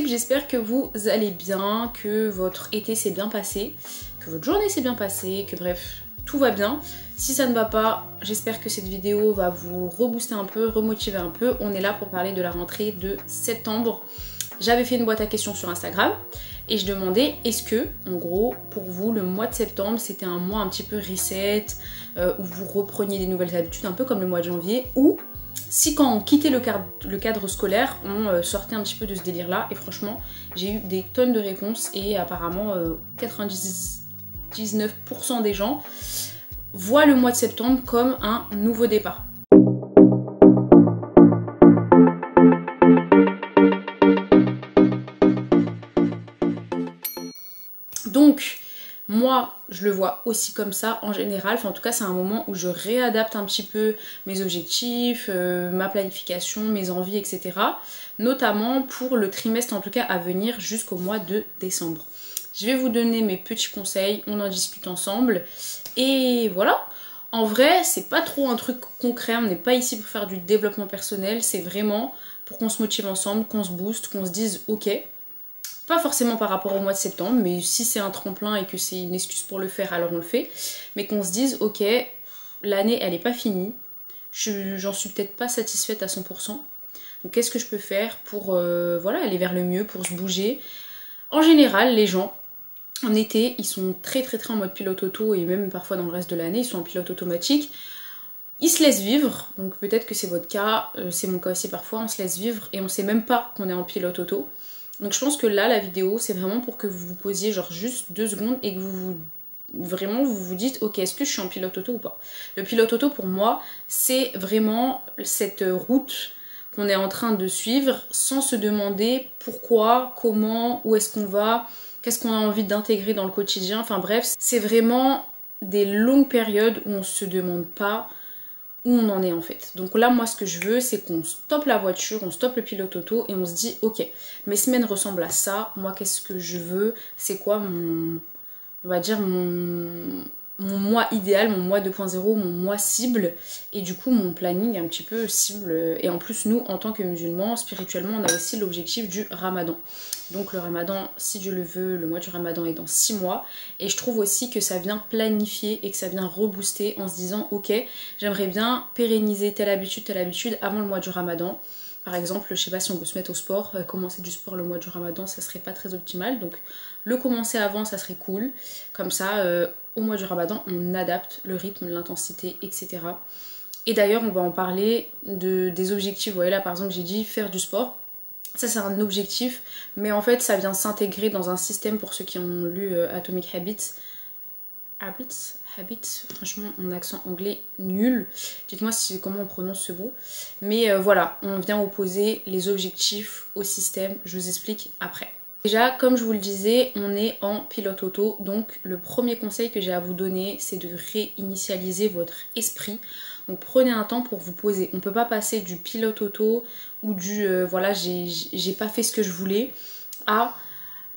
j'espère que vous allez bien, que votre été s'est bien passé, que votre journée s'est bien passée, que bref, tout va bien. Si ça ne va pas, j'espère que cette vidéo va vous rebooster un peu, remotiver un peu. On est là pour parler de la rentrée de septembre. J'avais fait une boîte à questions sur Instagram et je demandais est-ce que, en gros, pour vous, le mois de septembre, c'était un mois un petit peu reset, euh, où vous repreniez des nouvelles habitudes, un peu comme le mois de janvier, ou si quand on quittait le cadre, scolaire, on euh, sortait un petit peu de ce délire-là. Et franchement, j'ai eu des tonnes de réponses et apparemment 99% euh, des gens voient le mois de septembre comme un nouveau départ. Donc, moi, je le vois aussi comme ça en général. En tout cas, c'est un moment où je réadapte un petit peu mes objectifs, euh, ma planification, mes envies, etc. Notamment pour le trimestre, en tout cas, à venir jusqu'au mois de décembre. Je vais vous donner mes petits conseils, on en discute ensemble. Et voilà. En vrai, c'est pas trop un truc concret, on n'est pas ici pour faire du développement personnel, c'est vraiment pour qu'on se motive ensemble, qu'on se booste, qu'on se dise ok, pas forcément par rapport au mois de septembre, mais si c'est un tremplin et que c'est une excuse pour le faire, alors on le fait. Mais qu'on se dise, ok, l'année elle n'est pas finie, j'en suis peut-être pas satisfaite à 100%. Donc qu'est-ce que je peux faire pour euh, voilà, aller vers le mieux, pour se bouger? En général, les gens, en été, ils sont très très très en mode pilote auto et même parfois dans le reste de l'année, ils sont en pilote automatique. Ils se laissent vivre, donc peut-être que c'est votre cas, euh, c'est mon cas aussi parfois, on se laisse vivre et on sait même pas qu'on est en pilote auto. Donc je pense que là, la vidéo, c'est vraiment pour que vous vous posiez genre juste deux secondes et que vous vous vraiment vous vous dites ok est-ce que je suis en pilote auto ou pas? Le pilote auto pour moi c'est vraiment cette route qu'on est en train de suivre sans se demander pourquoi comment où est-ce qu'on va qu'est-ce qu'on a envie d'intégrer dans le quotidien. Enfin bref c'est vraiment des longues périodes où on se demande pas où on en est en fait. Donc là, moi, ce que je veux, c'est qu'on stoppe la voiture, on stoppe le pilote auto et on se dit, ok, mes semaines ressemblent à ça. Moi, qu'est-ce que je veux? C'est quoi mon, on va dire mon, mon mois idéal, mon mois 2.0, mon mois cible et du coup mon planning un petit peu cible. Et en plus, nous, en tant que musulmans, spirituellement, on a aussi l'objectif du ramadan. Donc le ramadan, si Dieu le veut, le mois du ramadan est dans 6 mois. Et je trouve aussi que ça vient planifier et que ça vient rebooster en se disant, ok, j'aimerais bien pérenniser telle habitude, telle habitude avant le mois du ramadan. Par exemple, je sais pas si on veut se mettre au sport, euh, commencer du sport le mois du ramadan, ça serait pas très optimal. Donc le commencer avant, ça serait cool. Comme ça, euh, au mois du ramadan, on adapte le rythme, l'intensité, etc. Et d'ailleurs, on va en parler de, des objectifs. Vous voyez là, par exemple, j'ai dit faire du sport. Ça, c'est un objectif, mais en fait, ça vient s'intégrer dans un système pour ceux qui ont lu euh, Atomic Habits. Habits? Habits, franchement, mon accent anglais nul. Dites-moi si, comment on prononce ce mot. Mais euh, voilà, on vient opposer les objectifs au système. Je vous explique après. Déjà, comme je vous le disais, on est en pilote auto, donc le premier conseil que j'ai à vous donner, c'est de réinitialiser votre esprit. Donc prenez un temps pour vous poser. On ne peut pas passer du pilote auto ou du euh, voilà, j'ai pas fait ce que je voulais à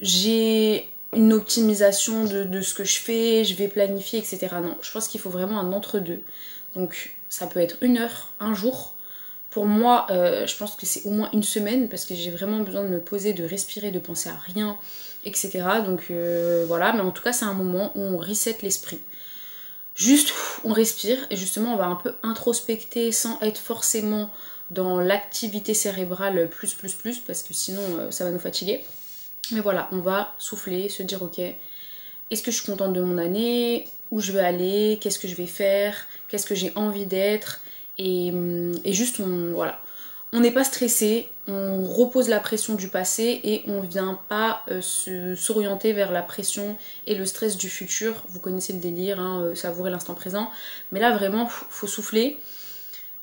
j'ai une optimisation de, de, ce que je fais, je vais planifier, etc. Non, je pense qu'il faut vraiment un entre-deux. Donc ça peut être une heure, un jour, pour moi, euh, je pense que c'est au moins une semaine parce que j'ai vraiment besoin de me poser, de respirer, de penser à rien, etc. Donc euh, voilà, mais en tout cas, c'est un moment où on reset l'esprit. Juste, on respire et justement, on va un peu introspecter sans être forcément dans l'activité cérébrale plus, plus, plus, parce que sinon, euh, ça va nous fatiguer. Mais voilà, on va souffler, se dire, ok, est-ce que je suis contente de mon année? Où je vais aller? Qu'est-ce que je vais faire? Qu'est-ce que j'ai envie d'être? Et, juste, on, voilà. On n'est pas stressé, on repose la pression du passé et on vient pas euh, s'orienter vers la pression et le stress du futur. Vous connaissez le délire, hein, euh, savourer l'instant présent. Mais là, vraiment, faut souffler.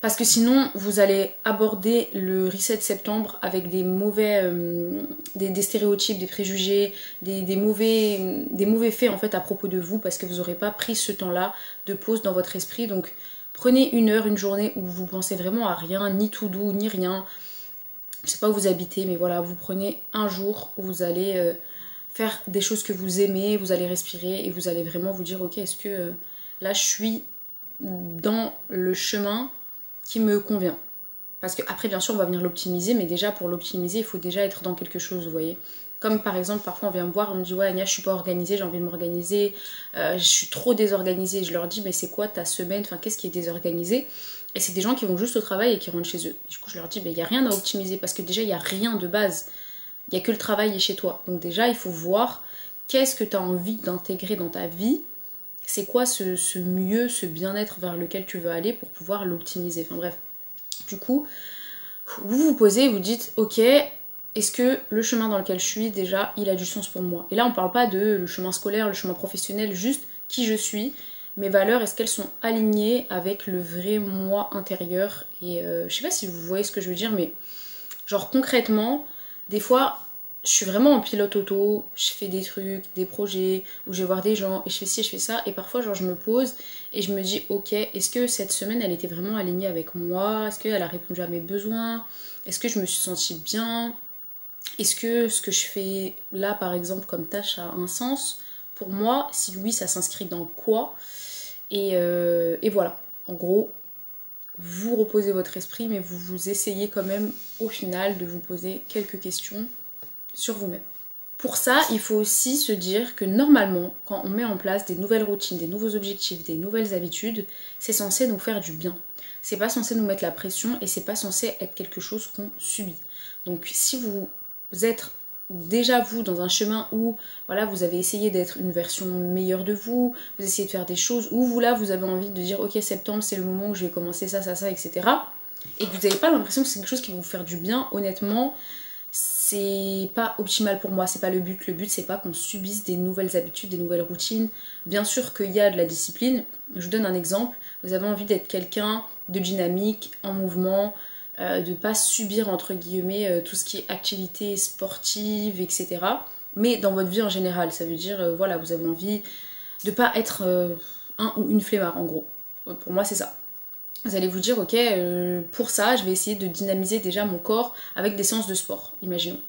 Parce que sinon, vous allez aborder le reset septembre avec des mauvais, euh, des, stéréotypes, des préjugés, des, mauvais, des mauvais faits en fait à propos de vous parce que vous n'aurez pas pris ce temps-là de pause dans votre esprit. Donc Prenez une heure, une journée où vous pensez vraiment à rien, ni tout doux, ni rien. Je sais pas où vous habitez, mais voilà, vous prenez un jour où vous allez euh, faire des choses que vous aimez, vous allez respirer et vous allez vraiment vous dire ok, est-ce que euh, là je suis dans le chemin qui me convient? Parce que après, bien sûr, on va venir l'optimiser, mais déjà pour l'optimiser, il faut déjà être dans quelque chose, vous voyez. Comme par exemple, parfois on vient me voir, on me dit Ouais, Anya, je suis pas organisée, j'ai envie de m'organiser, euh, je suis trop désorganisée. Je leur dis Mais c'est quoi ta semaine? Enfin, qu'est-ce qui est désorganisé? Et c'est des gens qui vont juste au travail et qui rentrent chez eux. du coup, je leur dis Mais il n'y a rien à optimiser parce que déjà, il n'y a rien de base. Il n'y a que le travail et chez toi. Donc, déjà, il faut voir qu'est-ce que tu as envie d'intégrer dans ta vie c'est quoi ce, mieux, ce bien-être vers lequel tu veux aller pour pouvoir l'optimiser? Enfin bref, du coup, vous vous posez vous dites, ok, est-ce que le chemin dans lequel je suis déjà, il a du sens pour moi? Et là, on parle pas de le chemin scolaire, le chemin professionnel, juste qui je suis, mes valeurs, est-ce qu'elles sont alignées avec le vrai moi intérieur? Et euh, je sais pas si vous voyez ce que je veux dire, mais genre concrètement, des fois, je suis vraiment en pilote auto, je fais des trucs, des projets, où je vais voir des gens, et je fais ci, je fais ça, et parfois genre je me pose et je me dis ok, est-ce que cette semaine elle était vraiment alignée avec moi? Est-ce qu'elle a répondu à mes besoins? Est-ce que je me suis sentie bien? Est-ce que ce que je fais là par exemple comme tâche a un sens Pour moi, si oui, ça s'inscrit dans quoi et, euh, et voilà, en gros, vous reposez votre esprit, mais vous vous essayez quand même au final de vous poser quelques questions sur vous-même. Pour ça, il faut aussi se dire que normalement, quand on met en place des nouvelles routines, des nouveaux objectifs, des nouvelles habitudes, c'est censé nous faire du bien. C'est pas censé nous mettre la pression et c'est pas censé être quelque chose qu'on subit. Donc si vous êtes déjà vous dans un chemin où voilà vous avez essayé d'être une version meilleure de vous, vous essayez de faire des choses, où vous là vous avez envie de dire ok septembre c'est le moment où je vais commencer ça, ça, ça, etc. Et que vous n'avez pas l'impression que c'est quelque chose qui va vous faire du bien, honnêtement, c'est pas optimal pour moi, c'est pas le but. Le but, c'est pas qu'on subisse des nouvelles habitudes, des nouvelles routines. Bien sûr qu'il y a de la discipline. Je vous donne un exemple. Vous avez envie d'être quelqu'un de dynamique, en mouvement, euh, de pas subir entre guillemets euh, tout ce qui est activité sportive, etc. Mais dans votre vie en général, ça veut dire, euh, voilà, vous avez envie de pas être un ou une flemmard en gros. Pour moi, c'est ça vous allez vous dire, ok, pour ça, je vais essayer de dynamiser déjà mon corps avec des séances de sport, imaginons.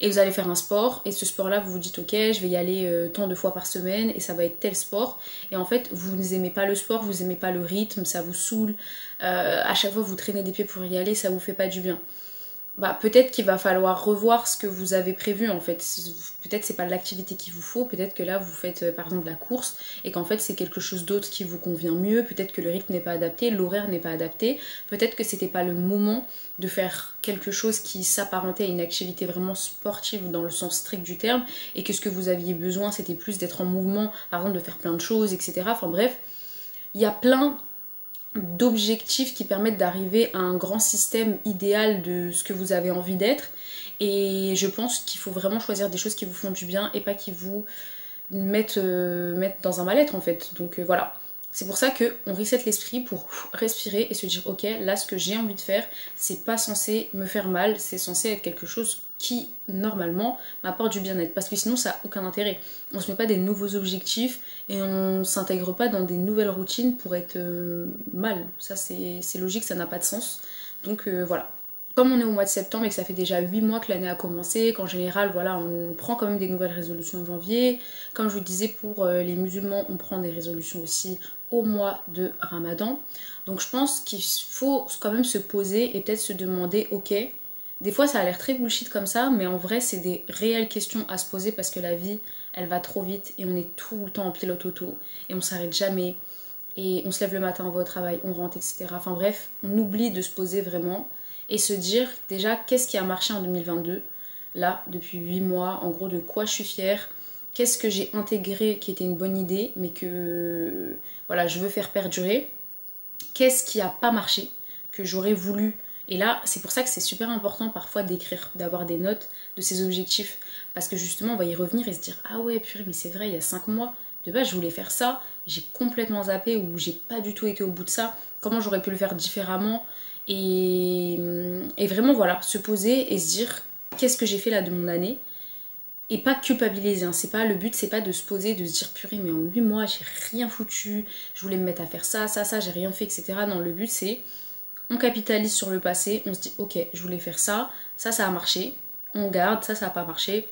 Et vous allez faire un sport, et ce sport-là, vous vous dites, ok, je vais y aller euh, tant de fois par semaine, et ça va être tel sport. Et en fait, vous n'aimez pas le sport, vous n'aimez pas le rythme, ça vous saoule. Euh, à chaque fois, vous traînez des pieds pour y aller, ça vous fait pas du bien bah, peut-être qu'il va falloir revoir ce que vous avez prévu en fait. Peut-être c'est pas l'activité qu'il vous faut, peut-être que là vous faites euh, par exemple la course et qu'en fait c'est quelque chose d'autre qui vous convient mieux, peut-être que le rythme n'est pas adapté, l'horaire n'est pas adapté, peut-être que c'était pas le moment de faire quelque chose qui s'apparentait à une activité vraiment sportive dans le sens strict du terme et que ce que vous aviez besoin c'était plus d'être en mouvement, par exemple de faire plein de choses, etc. Enfin bref, il y a plein d'objectifs qui permettent d'arriver à un grand système idéal de ce que vous avez envie d'être. Et je pense qu'il faut vraiment choisir des choses qui vous font du bien et pas qui vous mettent, euh, dans un mal-être en fait. Donc euh, voilà. C'est pour ça qu'on reset l'esprit pour respirer et se dire ok là ce que j'ai envie de faire c'est pas censé me faire mal, c'est censé être quelque chose qui normalement m'apporte du bien-être parce que sinon ça n'a aucun intérêt. On se met pas des nouveaux objectifs et on s'intègre pas dans des nouvelles routines pour être euh, mal. Ça c'est logique, ça n'a pas de sens. Donc euh, voilà. Comme on est au mois de septembre et que ça fait déjà 8 mois que l'année a commencé, qu'en général voilà on prend quand même des nouvelles résolutions en janvier. Comme je vous disais pour euh, les musulmans on prend des résolutions aussi au mois de ramadan. Donc je pense qu'il faut quand même se poser et peut-être se demander ok des fois, ça a l'air très bullshit comme ça, mais en vrai, c'est des réelles questions à se poser parce que la vie, elle va trop vite et on est tout le temps en pilote auto et on s'arrête jamais et on se lève le matin, on va au travail, on rentre, etc. Enfin bref, on oublie de se poser vraiment et se dire déjà qu'est-ce qui a marché en 2022, là, depuis 8 mois, en gros, de quoi je suis fière, qu'est-ce que j'ai intégré qui était une bonne idée, mais que voilà, je veux faire perdurer, qu'est-ce qui a pas marché, que j'aurais voulu et là, c'est pour ça que c'est super important parfois d'écrire, d'avoir des notes de ces objectifs. Parce que justement, on va y revenir et se dire Ah ouais, purée, mais c'est vrai, il y a 5 mois, de base, je voulais faire ça, j'ai complètement zappé ou j'ai pas du tout été au bout de ça. Comment j'aurais pu le faire différemment? Et, et vraiment, voilà, se poser et se dire Qu'est-ce que j'ai fait là de mon année? Et pas culpabiliser, hein. c'est pas le but, c'est pas de se poser, de se dire purée, mais en 8 mois j'ai rien foutu, je voulais me mettre à faire ça, ça, ça, j'ai rien fait, etc. Non, le but c'est on capitalise sur le passé, on se dit ok, je voulais faire ça, ça ça a marché, on garde, ça ça a pas marché,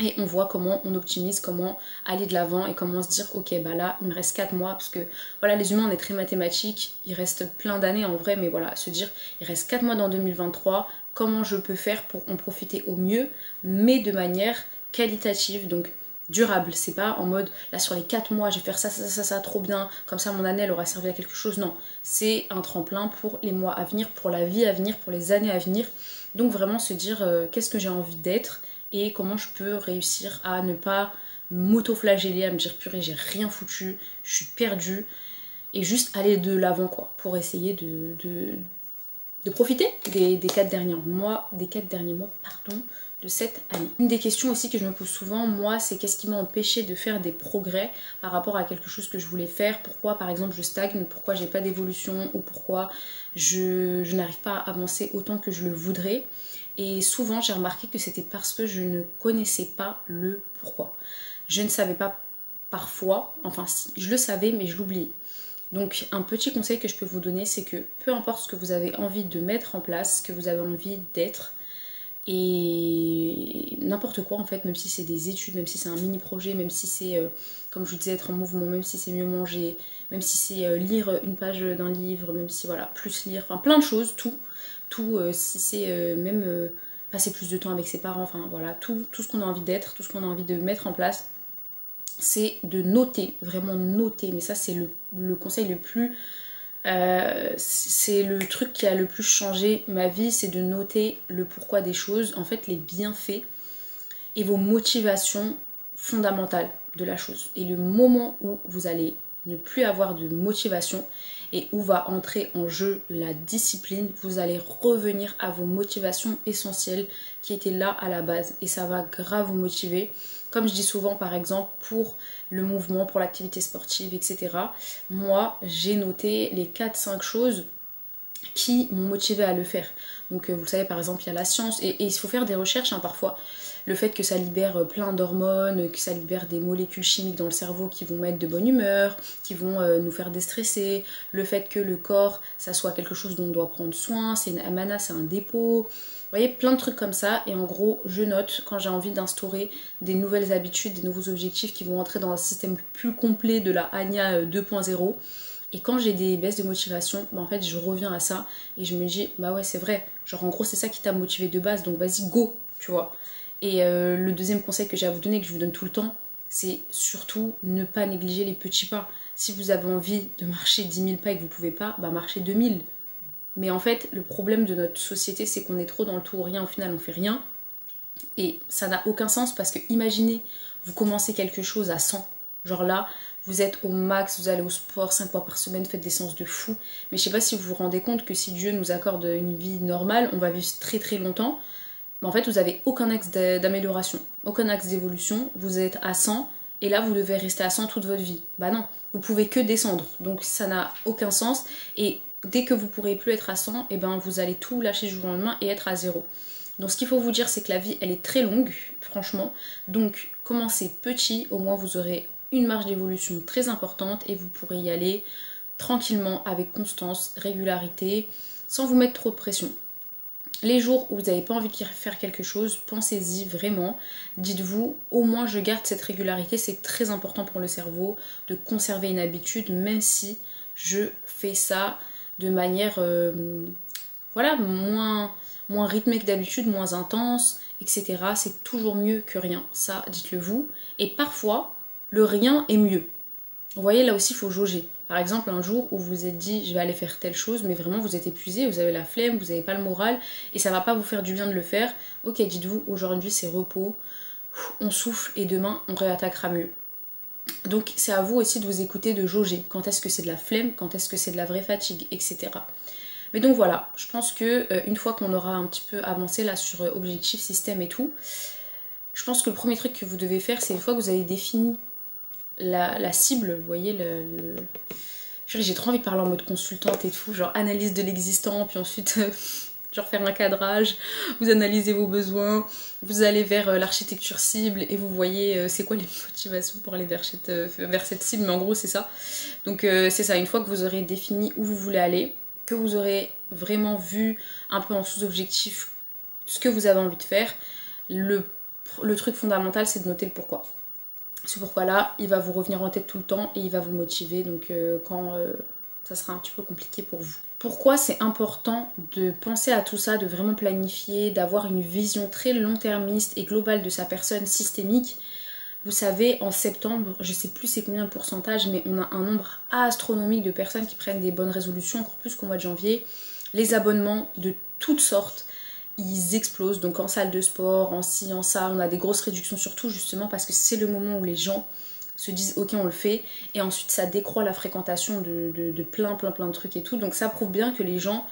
et on voit comment on optimise, comment aller de l'avant et comment se dire ok bah là il me reste 4 mois parce que voilà les humains on est très mathématiques, il reste plein d'années en vrai mais voilà se dire il reste 4 mois dans 2023, comment je peux faire pour en profiter au mieux mais de manière qualitative donc durable, c'est pas en mode là sur les 4 mois je vais faire ça, ça, ça, ça, trop bien, comme ça mon année elle aura servi à quelque chose, non, c'est un tremplin pour les mois à venir, pour la vie à venir, pour les années à venir, donc vraiment se dire euh, qu'est-ce que j'ai envie d'être et comment je peux réussir à ne pas m'auto-flageller, à me dire purée j'ai rien foutu, je suis perdue. Et juste aller de l'avant quoi pour essayer de, de, profiter des, des 4 derniers mois, des 4 derniers mois, pardon, de cette année. Une des questions aussi que je me pose souvent, moi, c'est qu'est-ce qui m'a empêché de faire des progrès par rapport à quelque chose que je voulais faire? Pourquoi, par exemple, je stagne? Pourquoi j'ai pas d'évolution? Ou pourquoi je, n'arrive pas à avancer autant que je le voudrais? Et souvent, j'ai remarqué que c'était parce que je ne connaissais pas le pourquoi. Je ne savais pas parfois, enfin je le savais, mais je l'oubliais. Donc un petit conseil que je peux vous donner, c'est que peu importe ce que vous avez envie de mettre en place, ce que vous avez envie d'être, et n'importe quoi en fait, même si c'est des études, même si c'est un mini projet, même si c'est, euh, comme je vous disais, être en mouvement, même si c'est mieux manger, même si c'est euh, lire une page d'un livre, même si voilà, plus lire, enfin plein de choses, tout, tout, euh, si c'est même passer plus de temps avec ses parents, enfin voilà, tout, tout ce qu'on a envie d'être, tout ce qu'on a envie de mettre en place, c'est de noter, vraiment noter. Mais ça, c'est le, conseil le plus. C'est le truc qui a le plus changé ma vie, c'est de noter le pourquoi des choses, en fait, les bienfaits et vos motivations fondamentales de la chose. Et le moment où vous allez ne plus avoir de motivation, et où va entrer en jeu la discipline, vous allez revenir à vos motivations essentielles qui étaient là à la base et ça va grave vous motiver. Comme je dis souvent par exemple pour le mouvement, pour l'activité sportive, etc. Moi j'ai noté les 4-5 choses qui m'ont motivé à le faire. Donc euh, vous savez par exemple il y a la science et, il faut faire des recherches hein, parfois le fait que ça libère euh, plein d'hormones, que ça libère des molécules chimiques dans le cerveau qui vont mettre de bonne humeur, qui vont euh, nous faire déstresser, le fait que le corps, ça soit quelque chose dont on doit prendre soin, c'est une amana, c'est un dépôt. Vous voyez, plein de trucs comme ça. Et en gros, je note quand j'ai envie d'instaurer des nouvelles habitudes, des nouveaux objectifs qui vont entrer dans un système plus complet de la ANIA 2.0. Euh, et quand j'ai des baisses de motivation, bah en fait, je reviens à ça et je me dis, bah ouais, c'est vrai. Genre, en gros, c'est ça qui t'a motivé de base, donc vas-y, go, tu vois. Et euh, le deuxième conseil que j'ai à vous donner, que je vous donne tout le temps, c'est surtout ne pas négliger les petits pas. Si vous avez envie de marcher 10 000 pas et que vous pouvez pas, bah marchez 2000. Mais en fait, le problème de notre société, c'est qu'on est trop dans le tout ou rien. Au final, on fait rien. Et ça n'a aucun sens parce que imaginez, vous commencez quelque chose à 100. Genre là, vous êtes au max, vous allez au sport 5 fois par semaine, faites des séances de fou. Mais je sais pas si vous vous rendez compte que si Dieu nous accorde une vie normale, on va vivre très très longtemps mais en fait vous avez aucun axe d'amélioration, aucun axe d'évolution, vous êtes à 100 et là vous devez rester à 100 toute votre vie. Bah non, vous pouvez que descendre, donc ça n'a aucun sens et dès que vous pourrez plus être à 100, et eh ben vous allez tout lâcher du jour au lendemain et être à zéro. Donc ce qu'il faut vous dire c'est que la vie elle est très longue, franchement, donc commencez petit, au moins vous aurez une marge d'évolution très importante et vous pourrez y aller tranquillement, avec constance, régularité, sans vous mettre trop de pression. Les jours où vous n'avez pas envie de faire quelque chose, pensez-y vraiment. Dites-vous, au moins je garde cette régularité, c'est très important pour le cerveau de conserver une habitude, même si je fais ça de manière euh, voilà, moins, moins rythmée que d'habitude, moins intense, etc. C'est toujours mieux que rien, ça dites-le vous. Et parfois, le rien est mieux. Vous voyez, là aussi, il faut jauger. Par exemple, un jour où vous vous êtes dit je vais aller faire telle chose, mais vraiment vous êtes épuisé, vous avez la flemme, vous n'avez pas le moral et ça va pas vous faire du bien de le faire. Ok, dites-vous aujourd'hui c'est repos, on souffle et demain on réattaquera mieux. Donc c'est à vous aussi de vous écouter, de jauger. Quand est-ce que c'est de la flemme, quand est-ce que c'est de la vraie fatigue, etc. Mais donc voilà, je pense que euh, une fois qu'on aura un petit peu avancé là sur euh, objectif, système et tout, je pense que le premier truc que vous devez faire, c'est une fois que vous avez défini la, cible, vous voyez, le, j'ai trop envie de parler en mode consultante et tout, genre analyse de l'existant, puis ensuite genre faire un cadrage, vous analysez vos besoins, vous allez vers euh, l'architecture cible et vous voyez euh, c'est quoi les motivations pour aller vers cette, euh, vers cette cible, mais en gros c'est ça. Donc c'est ça, une fois que vous aurez défini où vous voulez aller, que vous aurez vraiment vu un peu en sous-objectif ce que vous avez envie de faire, le le truc fondamental, c'est de noter le pourquoi. Ce pourquoi-là, il va vous revenir en tête tout le temps et il va vous motiver. Donc quand ça sera un petit peu compliqué pour vous. Pourquoi c'est important de penser à tout ça, de vraiment planifier, d'avoir une vision très long-termiste et globale de sa personne systémique? Vous savez, en septembre, je sais plus c'est combien de pourcentage, mais on a un nombre astronomique de personnes qui prennent des bonnes résolutions, encore plus qu'au mois de janvier. Les abonnements de toutes sortes, ils explosent. Donc en salle de sport, en ci, en ça, on a des grosses réductions, surtout justement parce que c'est le moment où les gens se disent ok on le fait et ensuite ça décroît la fréquentation de, plein plein plein de trucs et tout donc ça prouve bien que les gens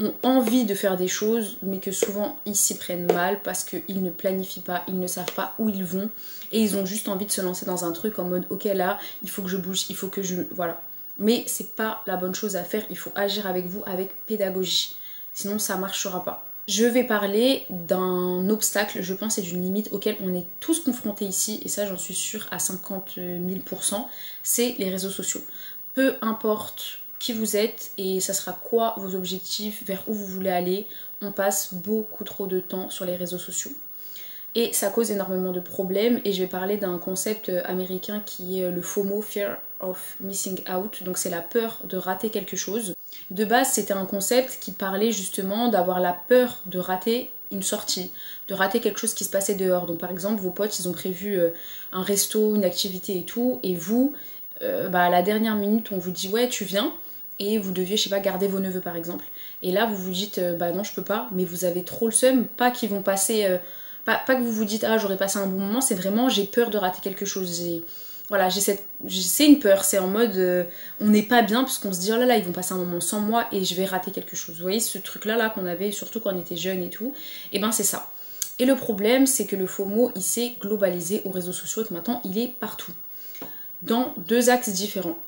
ont envie de faire des choses, mais que souvent ils s'y prennent mal parce qu'ils ne planifient pas, ils ne savent pas où ils vont et ils ont juste envie de se lancer dans un truc en mode ok là, il faut que je bouge, il faut que je. Voilà. Mais c'est pas la bonne chose à faire, il faut agir avec vous avec pédagogie. Sinon ça marchera pas. Je vais parler d'un obstacle, je pense, et d'une limite auquel on est tous confrontés ici, et ça j'en suis sûre à 50 000%, c'est les réseaux sociaux. Peu importe qui vous êtes et ça sera quoi vos objectifs, vers où vous voulez aller. On passe beaucoup trop de temps sur les réseaux sociaux. Et ça cause énormément de problèmes et je vais parler d'un concept américain qui est le FOMO, Fear of Missing Out. Donc c'est la peur de rater quelque chose. De base c'était un concept qui parlait justement d'avoir la peur de rater une sortie, de rater quelque chose qui se passait dehors. Donc par exemple vos potes ils ont prévu euh, un resto, une activité et tout et vous euh, bah, à la dernière minute on vous dit ouais tu viens et vous deviez, je sais pas, garder vos neveux par exemple. Et là, vous vous dites, euh, bah non, je peux pas, mais vous avez trop le seum, pas qu'ils vont passer, pas, que vous vous dites, ah, j'aurais passé un bon moment, c'est vraiment, j'ai peur de rater quelque chose. Voilà, j'ai cette, c'est une peur, c'est en mode, euh, on n'est pas bien, parce qu'on se dit, oh là là, ils vont passer un moment sans moi et je vais rater quelque chose. Vous voyez, ce truc-là, là, qu'on avait, surtout quand on était jeune et tout, et eh ben c'est ça. Et le problème, c'est que le FOMO, il s'est globalisé aux réseaux sociaux, et que maintenant, il est partout. Dans deux axes différents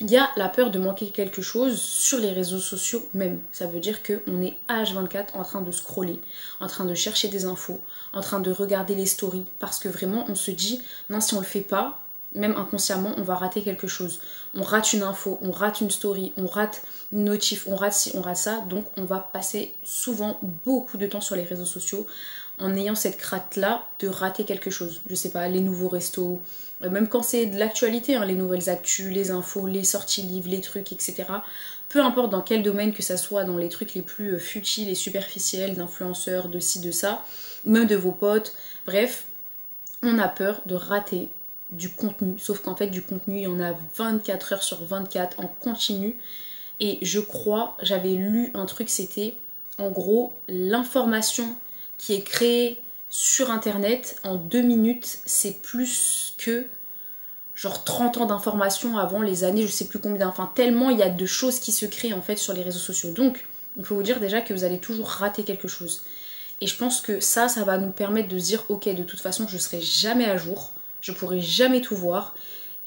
il y a la peur de manquer quelque chose sur les réseaux sociaux même. Ça veut dire qu'on est H24 en train de scroller, en train de chercher des infos, en train de regarder les stories, parce que vraiment on se dit, non si on le fait pas, même inconsciemment, on va rater quelque chose. On rate une info, on rate une story, on rate une notif, on rate ci, on rate ça. Donc on va passer souvent beaucoup de temps sur les réseaux sociaux en ayant cette crainte-là de rater quelque chose. Je sais pas, les nouveaux restos, euh, même quand c'est de l'actualité, hein, les nouvelles actus, les infos, les sorties livres, les trucs, etc. Peu importe dans quel domaine que ça soit, dans les trucs les plus euh, futiles et superficiels d'influenceurs, de ci, de ça, ou même de vos potes, bref, on a peur de rater du contenu. Sauf qu'en fait, du contenu, il y en a 24 heures sur 24 en continu. Et je crois, j'avais lu un truc, c'était en gros l'information qui est créée sur internet en deux minutes, c'est plus que genre 30 ans d'informations avant les années, je sais plus combien, enfin tellement il y a de choses qui se créent en fait sur les réseaux sociaux. Donc, il faut vous dire déjà que vous allez toujours rater quelque chose. Et je pense que ça, ça va nous permettre de dire ok, de toute façon, je serai jamais à jour, je pourrai jamais tout voir,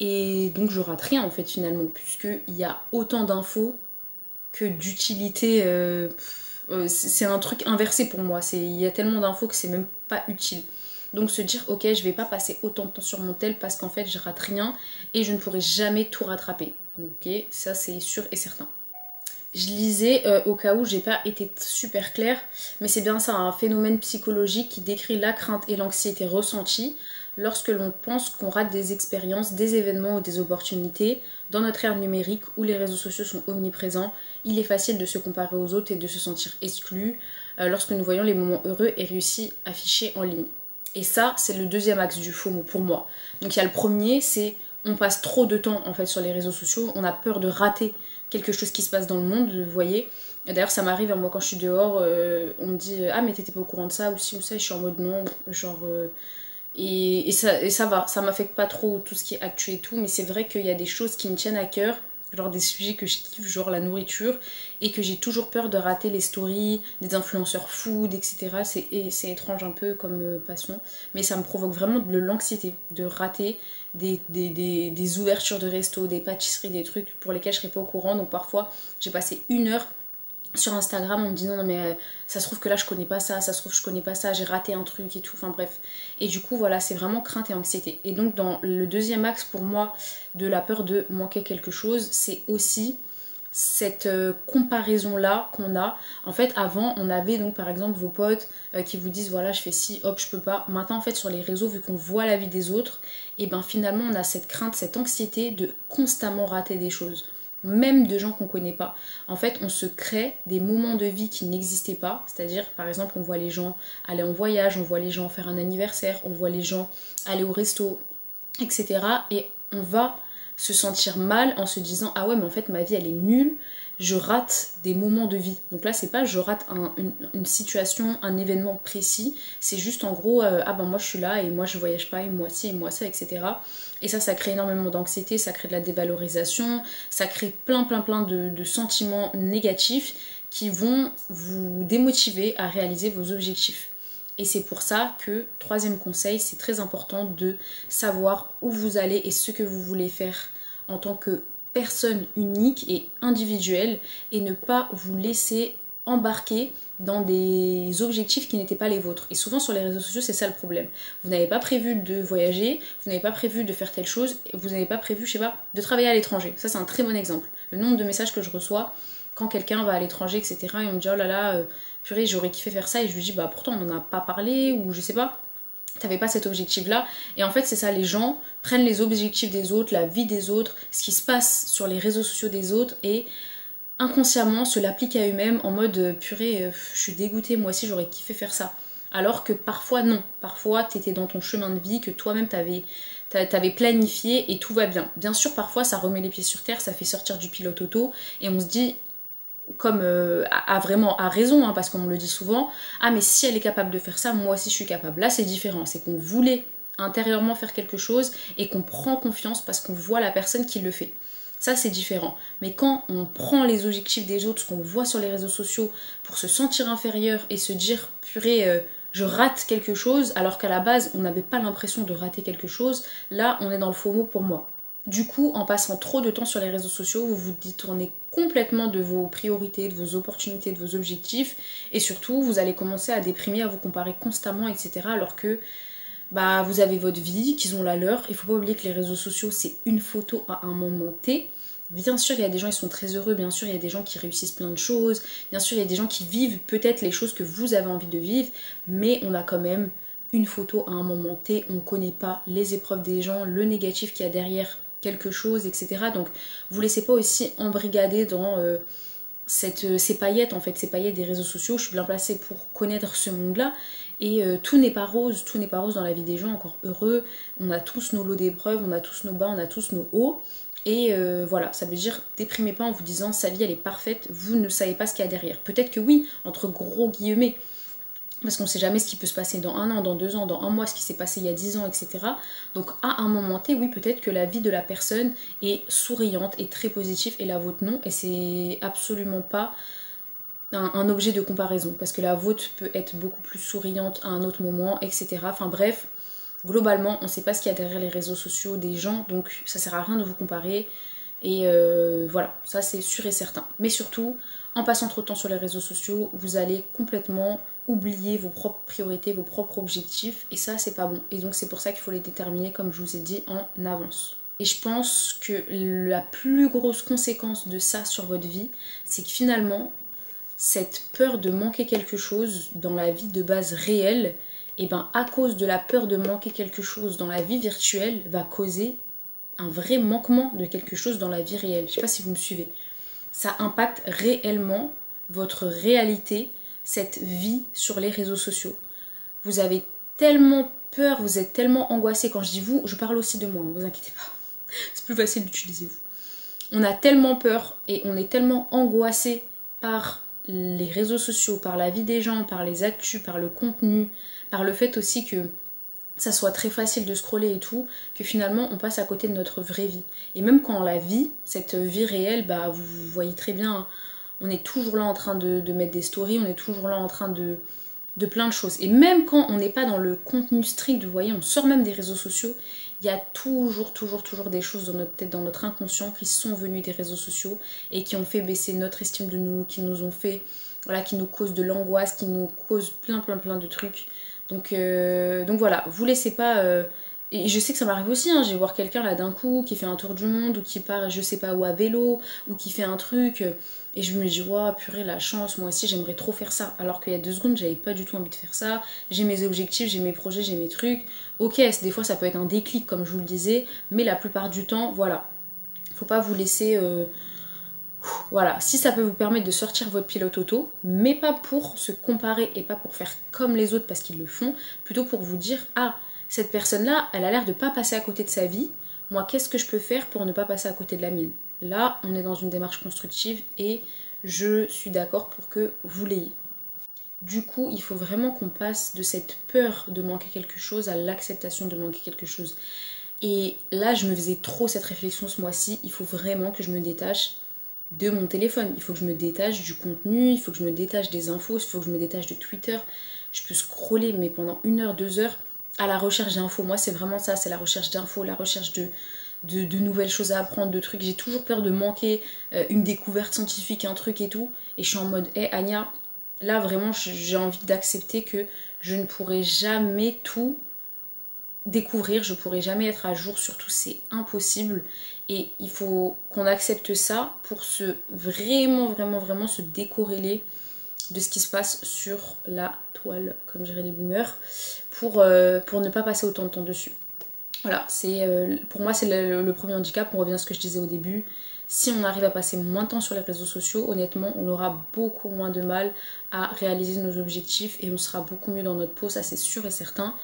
et donc je rate rien en fait finalement, puisqu'il y a autant d'infos que d'utilité. Euh, euh, c'est un truc inversé pour moi. Il y a tellement d'infos que c'est même pas utile. Donc se dire ok je vais pas passer autant de temps sur mon tel parce qu'en fait je rate rien et je ne pourrai jamais tout rattraper. Ok, ça c'est sûr et certain. Je lisais euh, au cas où j'ai pas été super claire, mais c'est bien ça, un phénomène psychologique qui décrit la crainte et l'anxiété ressenties lorsque l'on pense qu'on rate des expériences, des événements ou des opportunités. Dans notre ère numérique où les réseaux sociaux sont omniprésents, il est facile de se comparer aux autres et de se sentir exclu euh, lorsque nous voyons les moments heureux et réussis affichés en ligne. Et ça, c'est le deuxième axe du FOMO pour moi. Donc il y a le premier, c'est on passe trop de temps en fait sur les réseaux sociaux, on a peur de rater quelque chose qui se passe dans le monde, vous voyez. D'ailleurs, ça m'arrive, moi quand je suis dehors, euh, on me dit Ah, mais t'étais pas au courant de ça, ou si, ou ça, je suis en mode non, genre. Euh, et, ça, et ça va, ça m'affecte pas trop tout ce qui est actu et tout, mais c'est vrai qu'il y a des choses qui me tiennent à cœur, genre des sujets que je kiffe, genre la nourriture, et que j'ai toujours peur de rater les stories des influenceurs food, etc. C'est étrange un peu comme euh, passion, mais ça me provoque vraiment de l'anxiété de rater des, des, des, ouvertures de resto, des pâtisseries, des trucs pour lesquels je serais pas au courant. Donc parfois, j'ai passé une heure sur Instagram on me dit non, non mais euh, ça se trouve que là je connais pas ça, ça se trouve que je connais pas ça, j'ai raté un truc et tout, enfin bref. Et du coup voilà, c'est vraiment crainte et anxiété. Et donc dans le deuxième axe pour moi de la peur de manquer quelque chose, c'est aussi cette euh, comparaison là qu'on a en fait avant on avait donc par exemple vos potes euh, qui vous disent voilà je fais ci hop je peux pas maintenant en fait sur les réseaux vu qu'on voit la vie des autres et ben finalement on a cette crainte cette anxiété de constamment rater des choses même de gens qu'on connaît pas. En fait on se crée des moments de vie qui n'existaient pas. C'est à dire par exemple on voit les gens aller en voyage on voit les gens faire un anniversaire on voit les gens aller au resto etc et on va se sentir mal en se disant ah ouais mais en fait ma vie elle est nulle je rate des moments de vie. Donc là c'est pas je rate une, situation un événement précis. C'est juste en gros euh, ah ben moi je suis là et moi je voyage pas et moi ci et moi ça etc et ça ça crée énormément d'anxiété ça crée de la dévalorisation ça crée plein plein plein de sentiments négatifs qui vont vous démotiver à réaliser vos objectifs. Et c'est pour ça que, troisième conseil, c'est très important de savoir où vous allez et ce que vous voulez faire en tant que personne unique et individuelle et ne pas vous laisser embarquer dans des objectifs qui n'étaient pas les vôtres. Et souvent sur les réseaux sociaux, c'est ça le problème. Vous n'avez pas prévu de voyager, vous n'avez pas prévu de faire telle chose, vous n'avez pas prévu, je sais pas, de travailler à l'étranger. Ça, c'est un très bon exemple. Le nombre de messages que je reçois quand quelqu'un va à l'étranger, etc., et on me dit, oh là là, euh, purée, j'aurais kiffé faire ça, et je lui dis, bah pourtant on n'en a pas parlé, ou je sais pas, t'avais pas cet objectif là. Et en fait, c'est ça, les gens prennent les objectifs des autres, la vie des autres, ce qui se passe sur les réseaux sociaux des autres, et inconsciemment se l'appliquent à eux-mêmes en mode, euh, purée, euh, je suis dégoûtée, moi aussi j'aurais kiffé faire ça. Alors que parfois non, parfois t'étais dans ton chemin de vie que toi-même t'avais t'avais planifié et tout va bien. Bien sûr, parfois ça remet les pieds sur terre, ça fait sortir du pilote auto et on se dit comme euh, a, vraiment a raison, hein, parce qu'on le dit souvent, ah mais si elle est capable de faire ça, moi aussi je suis capable. Là c'est différent, c'est qu'on voulait intérieurement faire quelque chose et qu'on prend confiance parce qu'on voit la personne qui le fait. Ça c'est différent. Mais quand on prend les objectifs des autres, ce qu'on voit sur les réseaux sociaux, pour se sentir inférieur et se dire purée, euh, je rate quelque chose, alors qu'à la base on n'avait pas l'impression de rater quelque chose, là on est dans le faux mot pour moi. Du coup, en passant trop de temps sur les réseaux sociaux, vous vous détournez complètement de vos priorités, de vos opportunités, de vos objectifs, et surtout, vous allez commencer à déprimer, à vous comparer constamment, etc. Alors que bah, vous avez votre vie, qu'ils ont la leur. Il faut pas oublier que les réseaux sociaux, c'est une photo à un moment T. Bien sûr, il y a des gens qui sont très heureux, bien sûr, il y a des gens qui réussissent plein de choses, bien sûr, il y a des gens qui vivent peut-être les choses que vous avez envie de vivre, mais on a quand même une photo à un moment T, on ne connaît pas les épreuves des gens, le négatif qu'il y a derrière quelque chose, etc. Donc vous laissez pas aussi embrigader dans euh, cette, euh, ces paillettes, en fait, ces paillettes des réseaux sociaux. Je suis bien placée pour connaître ce monde-là. Et euh, tout n'est pas rose, tout n'est pas rose dans la vie des gens, encore heureux. On a tous nos lots d'épreuves, on a tous nos bas, on a tous nos hauts. Et voilà, ça veut dire déprimez pas en vous disant sa vie elle est parfaite, vous ne savez pas ce qu'il y a derrière. Peut-être que oui, entre gros guillemets, parce qu'on sait jamais ce qui peut se passer dans un an, dans deux ans, dans un mois, ce qui s'est passé il y a dix ans, etc. Donc à un moment T, oui, peut-être que la vie de la personne est souriante et très positive et la vôtre non, et c'est absolument pas un, objet de comparaison, parce que la vôtre peut être beaucoup plus souriante à un autre moment, etc. Enfin bref, globalement, on ne sait pas ce qu'il y a derrière les réseaux sociaux des gens, donc ça sert à rien de vous comparer. Et euh, voilà, ça c'est sûr et certain. Mais surtout, en passant trop de temps sur les réseaux sociaux, vous allez complètement oublier vos propres priorités, vos propres objectifs, et ça c'est pas bon. Et donc c'est pour ça qu'il faut les déterminer, comme je vous ai dit, en avance. Et je pense que la plus grosse conséquence de ça sur votre vie, c'est que finalement, cette peur de manquer quelque chose dans la vie de base réelle, et eh ben à cause de la peur de manquer quelque chose dans la vie virtuelle, va causer un vrai manquement de quelque chose dans la vie réelle. Je sais pas si vous me suivez. Ça impacte réellement votre réalité cette vie sur les réseaux sociaux. Vous avez tellement peur, vous êtes tellement angoissé. Quand je dis vous, je parle aussi de moi, ne hein, vous inquiétez pas. C'est plus facile d'utiliser vous. On a tellement peur et on est tellement angoissé par les réseaux sociaux, par la vie des gens, par les actus, par le contenu, par le fait aussi que ça soit très facile de scroller et tout, que finalement on passe à côté de notre vraie vie. Et même quand la vie, cette vie réelle, bah vous voyez très bien, hein, on est toujours là en train de, mettre des stories, on est toujours là en train de, plein de choses. Et même quand on n'est pas dans le contenu strict, vous voyez, on sort même des réseaux sociaux, il y a toujours, toujours, toujours des choses dans notre tête, dans notre inconscient qui sont venues des réseaux sociaux et qui ont fait baisser notre estime de nous, qui nous ont fait, voilà, qui nous causent de l'angoisse, qui nous causent plein, plein, plein de trucs. Donc, euh, voilà, vous laissez pas... Euh, Et je sais que ça m'arrive aussi, hein, je vais voir quelqu'un là d'un coup qui fait un tour du monde ou qui part je sais pas où à vélo ou qui fait un truc et je me dis, waouh, purée, la chance, moi aussi j'aimerais trop faire ça. Alors qu'il y a deux secondes, j'avais pas du tout envie de faire ça. J'ai mes objectifs, j'ai mes projets, j'ai mes trucs. Ok, des fois ça peut être un déclic, comme je vous le disais, mais la plupart du temps, voilà. Faut pas vous laisser. Euh, voilà, si ça peut vous permettre de sortir votre pilote auto, mais pas pour se comparer et pas pour faire comme les autres parce qu'ils le font, plutôt pour vous dire, ah, cette personne-là, elle a l'air de pas passer à côté de sa vie. Moi, qu'est-ce que je peux faire pour ne pas passer à côté de la mienne? Là, on est dans une démarche constructive et je suis d'accord pour que vous l'ayez. Du coup, il faut vraiment qu'on passe de cette peur de manquer quelque chose à l'acceptation de manquer quelque chose. Et là, je me faisais trop cette réflexion ce mois-ci. Il faut vraiment que je me détache de mon téléphone. Il faut que je me détache du contenu, il faut que je me détache des infos, il faut que je me détache de Twitter. Je peux scroller, mais pendant une heure, deux heures, à la recherche d'infos. Moi, c'est vraiment ça, c'est la recherche d'infos, la recherche de, de, nouvelles choses à apprendre, de trucs. J'ai toujours peur de manquer euh, une découverte scientifique, un truc et tout. Et je suis en mode, hé hey, là vraiment j'ai envie d'accepter que je ne pourrai jamais tout découvrir, je pourrai jamais être à jour, surtout c'est impossible. Et il faut qu'on accepte ça pour se vraiment, vraiment, vraiment se décorréler de ce qui se passe sur la toile, comme dirait les boomers, pour, euh, pour ne pas passer autant de temps dessus. Voilà, c'est euh, pour moi c'est le, premier handicap, on revient à ce que je disais au début. Si on arrive à passer moins de temps sur les réseaux sociaux, honnêtement, on aura beaucoup moins de mal à réaliser nos objectifs et on sera beaucoup mieux dans notre peau, ça c'est sûr et certain.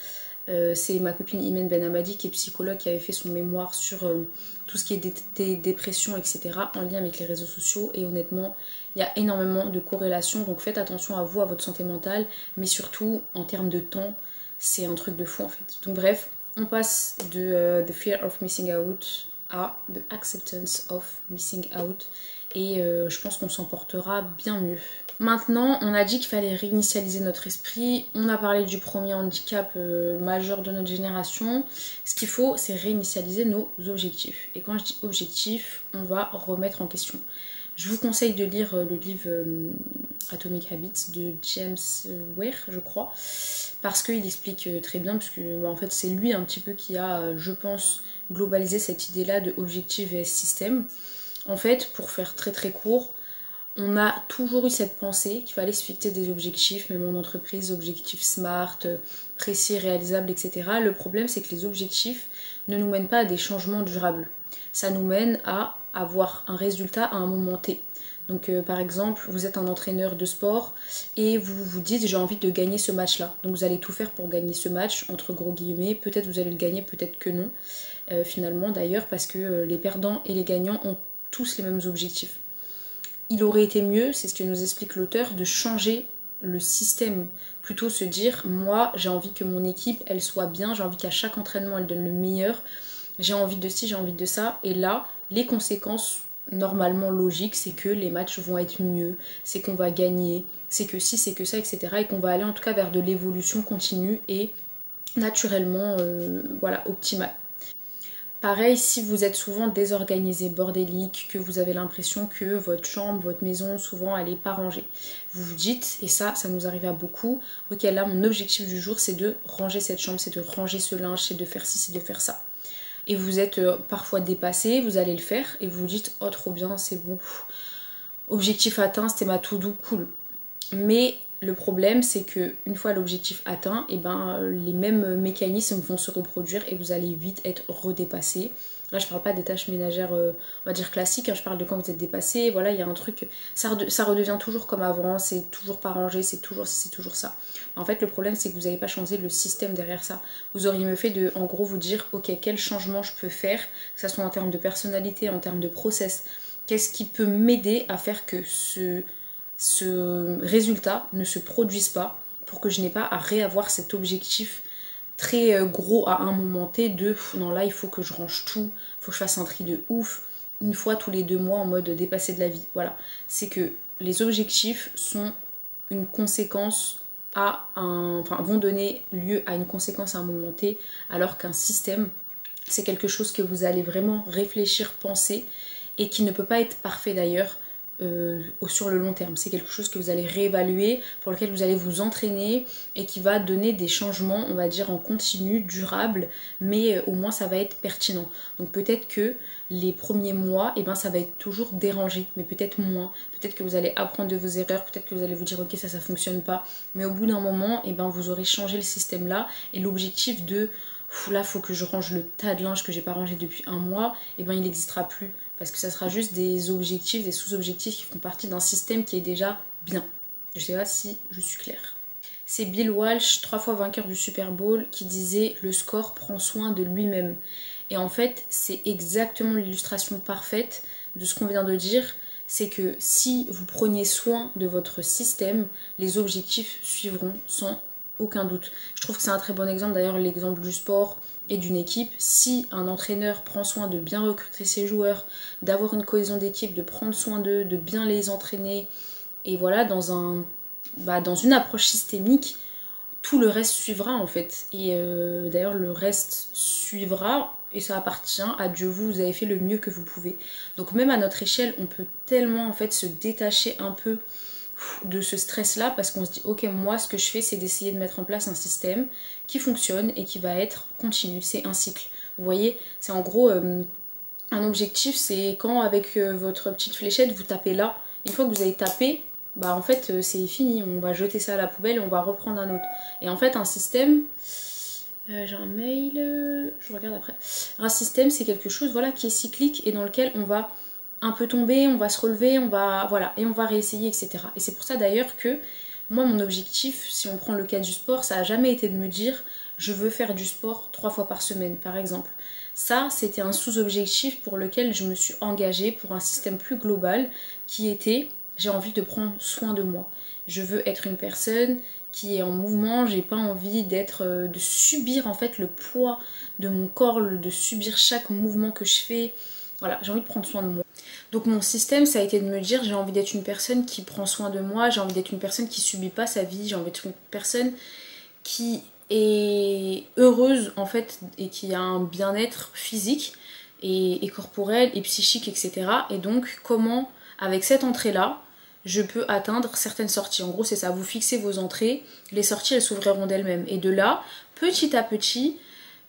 Euh, c'est ma copine Imen Benamadi qui est psychologue qui avait fait son mémoire sur euh, tout ce qui est dépression, etc. en lien avec les réseaux sociaux et honnêtement il y a énormément de corrélations donc faites attention à vous, à votre santé mentale mais surtout en termes de temps c'est un truc de fou en fait. Donc bref, on passe de euh, The Fear of Missing Out à The Acceptance of Missing Out et euh, je pense qu'on s'en portera bien mieux. Maintenant, on a dit qu'il fallait réinitialiser notre esprit, on a parlé du premier handicap euh, majeur de notre génération. Ce qu'il faut, c'est réinitialiser nos objectifs. Et quand je dis objectifs, on va remettre en question. Je vous conseille de lire le livre Atomic Habits de James Ware, je crois parce qu'il explique euh, très bien, parce que bah, en fait c'est lui un petit peu qui a, euh, je pense, globalisé cette idée-là de objectif vs système. En fait, pour faire très très court, on a toujours eu cette pensée qu'il fallait se fixer des objectifs, même en entreprise, objectifs smart, précis, réalisables, etc. Le problème, c'est que les objectifs ne nous mènent pas à des changements durables. Ça nous mène à avoir un résultat à un moment T. Donc euh, par exemple, vous êtes un entraîneur de sport et vous vous dites j'ai envie de gagner ce match-là. Donc vous allez tout faire pour gagner ce match, entre gros guillemets. Peut-être vous allez le gagner, peut-être que non. Euh, finalement d'ailleurs, parce que euh, les perdants et les gagnants ont tous les mêmes objectifs. Il aurait été mieux, c'est ce que nous explique l'auteur, de changer le système. Plutôt se dire moi j'ai envie que mon équipe elle soit bien, j'ai envie qu'à chaque entraînement elle donne le meilleur. J'ai envie de ci, j'ai envie de ça. Et là, les conséquences normalement logique, c'est que les matchs vont être mieux, c'est qu'on va gagner, c'est que si, c'est que ça, etc. Et qu'on va aller en tout cas vers de l'évolution continue et naturellement euh, voilà, optimale. Pareil, si vous êtes souvent désorganisé, bordélique, que vous avez l'impression que votre chambre, votre maison, souvent, elle est pas rangée. Vous vous dites, et ça, ça nous arrive à beaucoup, ok, là, mon objectif du jour, c'est de ranger cette chambre, c'est de ranger ce linge, c'est de faire ci, c'est de faire ça et vous êtes euh, parfois dépassé, vous allez le faire et vous vous dites oh trop bien, c'est bon. Objectif atteint, c'était ma to do cool. Mais le problème c'est que une fois l'objectif atteint, et eh ben les mêmes mécanismes vont se reproduire et vous allez vite être redépassé. Là, je parle pas des tâches ménagères, euh, on va dire classiques, hein. je parle de quand vous êtes dépassé. Voilà, il y a un truc, ça, ça redevient toujours comme avant, c'est toujours pas rangé, c'est toujours c'est toujours ça. En fait, le problème, c'est que vous n'avez pas changé le système derrière ça. Vous auriez mieux fait de, en gros, vous dire, ok, quel changement je peux faire, que ce soit en termes de personnalité, en termes de process. Qu'est-ce qui peut m'aider à faire que ce, ce résultat ne se produise pas pour que je n'ai pas à réavoir cet objectif très euh, gros à un moment T de non là il faut que je range tout, faut que je fasse un tri de ouf une fois tous les deux mois en mode dépasser de la vie. Voilà, c'est que les objectifs sont une conséquence à un, enfin, vont donner lieu à une conséquence à un moment T, alors qu'un système c'est quelque chose que vous allez vraiment réfléchir, penser et qui ne peut pas être parfait d'ailleurs euh, sur le long terme. C'est quelque chose que vous allez réévaluer, pour lequel vous allez vous entraîner et qui va donner des changements, on va dire, en continu, durable, mais euh, au moins ça va être pertinent. Donc peut-être que les premiers mois, eh ben, ça va être toujours dérangé, mais peut-être moins. Peut-être que vous allez apprendre de vos erreurs, peut-être que vous allez vous dire ok ça ça fonctionne pas. Mais au bout d'un moment, eh ben, vous aurez changé le système là et l'objectif de là faut que je range le tas de linge que j'ai pas rangé depuis un mois, eh ben il n'existera plus parce que ça sera juste des objectifs, des sous-objectifs qui font partie d'un système qui est déjà bien. Je sais pas si je suis claire. C'est Bill Walsh, trois fois vainqueur du Super Bowl, qui disait le score prend soin de lui-même. Et en fait, c'est exactement l'illustration parfaite de ce qu'on vient de dire. C'est que si vous preniez soin de votre système, les objectifs suivront sans aucun doute. Je trouve que c'est un très bon exemple, d'ailleurs l'exemple du sport d'une équipe. Si un entraîneur prend soin de bien recruter ses joueurs, d'avoir une cohésion d'équipe, de prendre soin d'eux, de bien les entraîner, et voilà, dans, un, bah, dans une approche systémique, tout le reste suivra en fait. Et euh, d'ailleurs le reste suivra et ça appartient à Dieu. Vous, vous avez fait le mieux que vous pouvez. Donc même à notre échelle, on peut tellement en fait se détacher un peu de ce stress-là parce qu'on se dit ok moi ce que je fais c'est d'essayer de mettre en place un système qui fonctionne et qui va être continu, c'est un cycle. Vous voyez, c'est en gros euh, un objectif, c'est quand avec euh, votre petite fléchette vous tapez là, une fois que vous avez tapé, bah en fait euh, c'est fini, on va jeter ça à la poubelle et on va reprendre un autre. Et en fait un système, j'ai un mail, je regarde après. Un système c'est quelque chose voilà qui est cyclique et dans lequel on va un peu tomber, on va se relever, on va voilà, et on va réessayer, etc. Et c'est pour ça d'ailleurs que moi mon objectif, si on prend le cas du sport, ça a jamais été de me dire je veux faire du sport trois fois par semaine, par exemple. Ça, c'était un sous-objectif pour lequel je me suis engagée pour un système plus global qui était j'ai envie de prendre soin de moi. Je veux être une personne qui est en mouvement, j'ai pas envie d'être euh, de subir en fait le poids de mon corps, de subir chaque mouvement que je fais. Voilà, j'ai envie de prendre soin de moi. Donc mon système, ça a été de me dire j'ai envie d'être une personne qui prend soin de moi, j'ai envie d'être une personne qui subit pas sa vie, j'ai envie d'être une personne qui est heureuse en fait et qui a un bien-être physique et, corporel et psychique, etc. Et donc comment, avec cette entrée-là, je peux atteindre certaines sorties. En gros, c'est ça, vous fixez vos entrées, les sorties, elles s'ouvriront d'elles-mêmes. Et de là, petit à petit,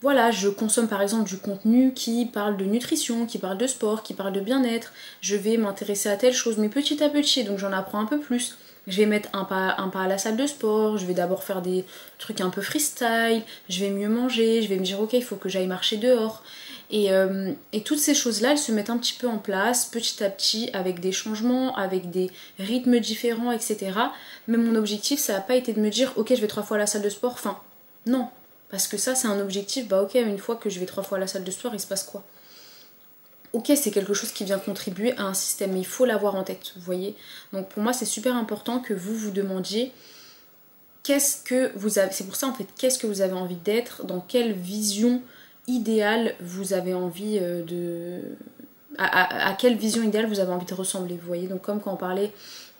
voilà, je consomme par exemple du contenu qui parle de nutrition, qui parle de sport, qui parle de bien-être, je vais m'intéresser à telle chose, mais petit à petit, donc j'en apprends un peu plus. Je vais mettre un pas, à la salle de sport, je vais d'abord faire des trucs un peu freestyle, je vais mieux manger, je vais me dire ok, il faut que j'aille marcher dehors. Et, euh, et, toutes ces choses-là, elles se mettent un petit peu en place petit à petit avec des changements, avec des rythmes différents, etc. Mais mon objectif, ça n'a pas été de me dire ok, je vais trois fois à la salle de sport. Enfin, non, parce que ça, c'est un objectif, bah ok, une fois que je vais trois fois à la salle de sport, il se passe quoi? Ok, c'est quelque chose qui vient contribuer à un système, mais il faut l'avoir en tête, vous voyez? Donc pour moi, c'est super important que vous vous demandiez qu'est-ce que vous avez. C'est pour ça en fait, qu'est-ce que vous avez envie d'être, dans quelle vision idéale vous avez envie euh, de. À, à, quelle vision idéale vous avez envie de ressembler, vous voyez? Donc comme quand on parlait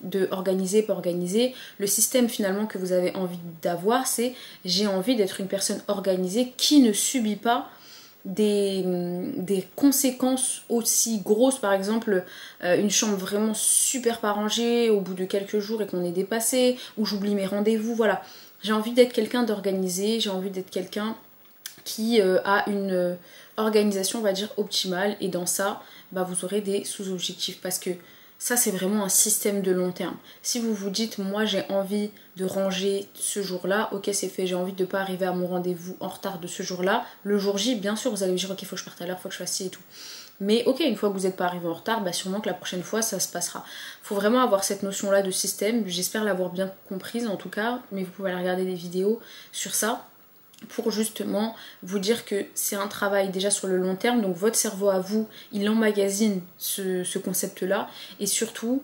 de organiser, pas organiser. Le système finalement que vous avez envie d'avoir, c'est j'ai envie d'être une personne organisée qui ne subit pas des, conséquences aussi grosses, par exemple euh, une chambre vraiment super pas rangée au bout de quelques jours et qu'on est dépassé, ou j'oublie mes rendez-vous, voilà. J'ai envie d'être quelqu'un d'organisé, j'ai envie d'être quelqu'un qui euh, a une euh, organisation, on va dire, optimale, et dans ça, bah, vous aurez des sous-objectifs parce que ça, c'est vraiment un système de long terme. Si vous vous dites, moi j'ai envie de ranger ce jour-là, ok, c'est fait, j'ai envie de ne pas arriver à mon rendez-vous en retard de ce jour-là. Le jour J, bien sûr, vous allez me dire, ok, il faut que je parte à l'heure, il faut que je fasse ci et tout. Mais ok, une fois que vous n'êtes pas arrivé en retard, bah sûrement que la prochaine fois ça se passera. Faut vraiment avoir cette notion-là de système. J'espère l'avoir bien comprise en tout cas, mais vous pouvez aller regarder des vidéos sur ça pour justement vous dire que c'est un travail déjà sur le long terme, donc votre cerveau à vous, il emmagasine ce, concept-là, et surtout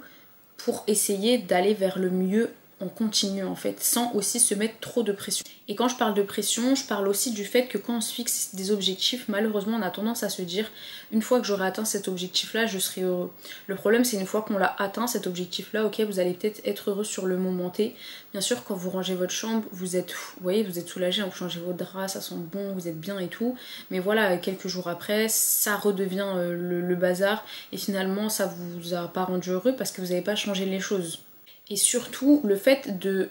pour essayer d'aller vers le mieux on continue en fait, sans aussi se mettre trop de pression. Et quand je parle de pression, je parle aussi du fait que quand on se fixe des objectifs, malheureusement on a tendance à se dire une fois que j'aurai atteint cet objectif là, je serai heureux. Le problème c'est une fois qu'on l'a atteint cet objectif là, ok, vous allez peut-être être heureux sur le moment T. Bien sûr, quand vous rangez votre chambre, vous êtes, vous vous êtes soulagé, vous changez votre drap, ça sent bon, vous êtes bien et tout. Mais voilà, quelques jours après, ça redevient euh, le, le bazar et finalement ça vous a pas rendu heureux parce que vous n'avez pas changé les choses. Et surtout, le fait de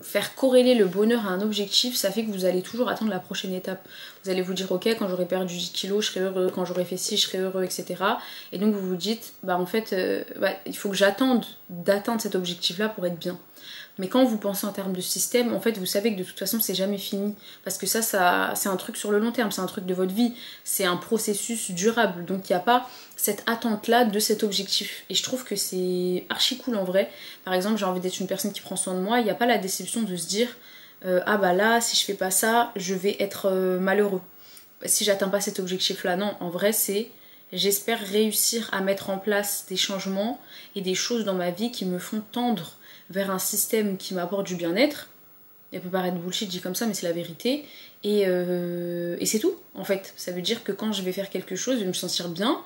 faire corréler le bonheur à un objectif, ça fait que vous allez toujours attendre la prochaine étape. Vous allez vous dire, ok, quand j'aurai perdu 10 kilos, je serai heureux, quand j'aurai fait ci, je serai heureux, etc. Et donc vous vous dites, bah en fait, euh, bah, il faut que j'attende d'atteindre cet objectif-là pour être bien. Mais quand vous pensez en termes de système, en fait, vous savez que de toute façon, c'est jamais fini. Parce que ça, ça c'est un truc sur le long terme, c'est un truc de votre vie. C'est un processus durable. Donc, il n'y a pas cette attente-là de cet objectif. Et je trouve que c'est archi cool en vrai. Par exemple, j'ai envie d'être une personne qui prend soin de moi. Il n'y a pas la déception de se dire euh, Ah bah là, si je fais pas ça, je vais être euh, malheureux. Si j'atteins pas cet objectif-là, non. En vrai, c'est j'espère réussir à mettre en place des changements et des choses dans ma vie qui me font tendre vers un système qui m'apporte du bien-être. Il peut paraître bullshit dit comme ça, mais c'est la vérité. Et, euh, et c'est tout, en fait. Ça veut dire que quand je vais faire quelque chose, je vais me sentir bien.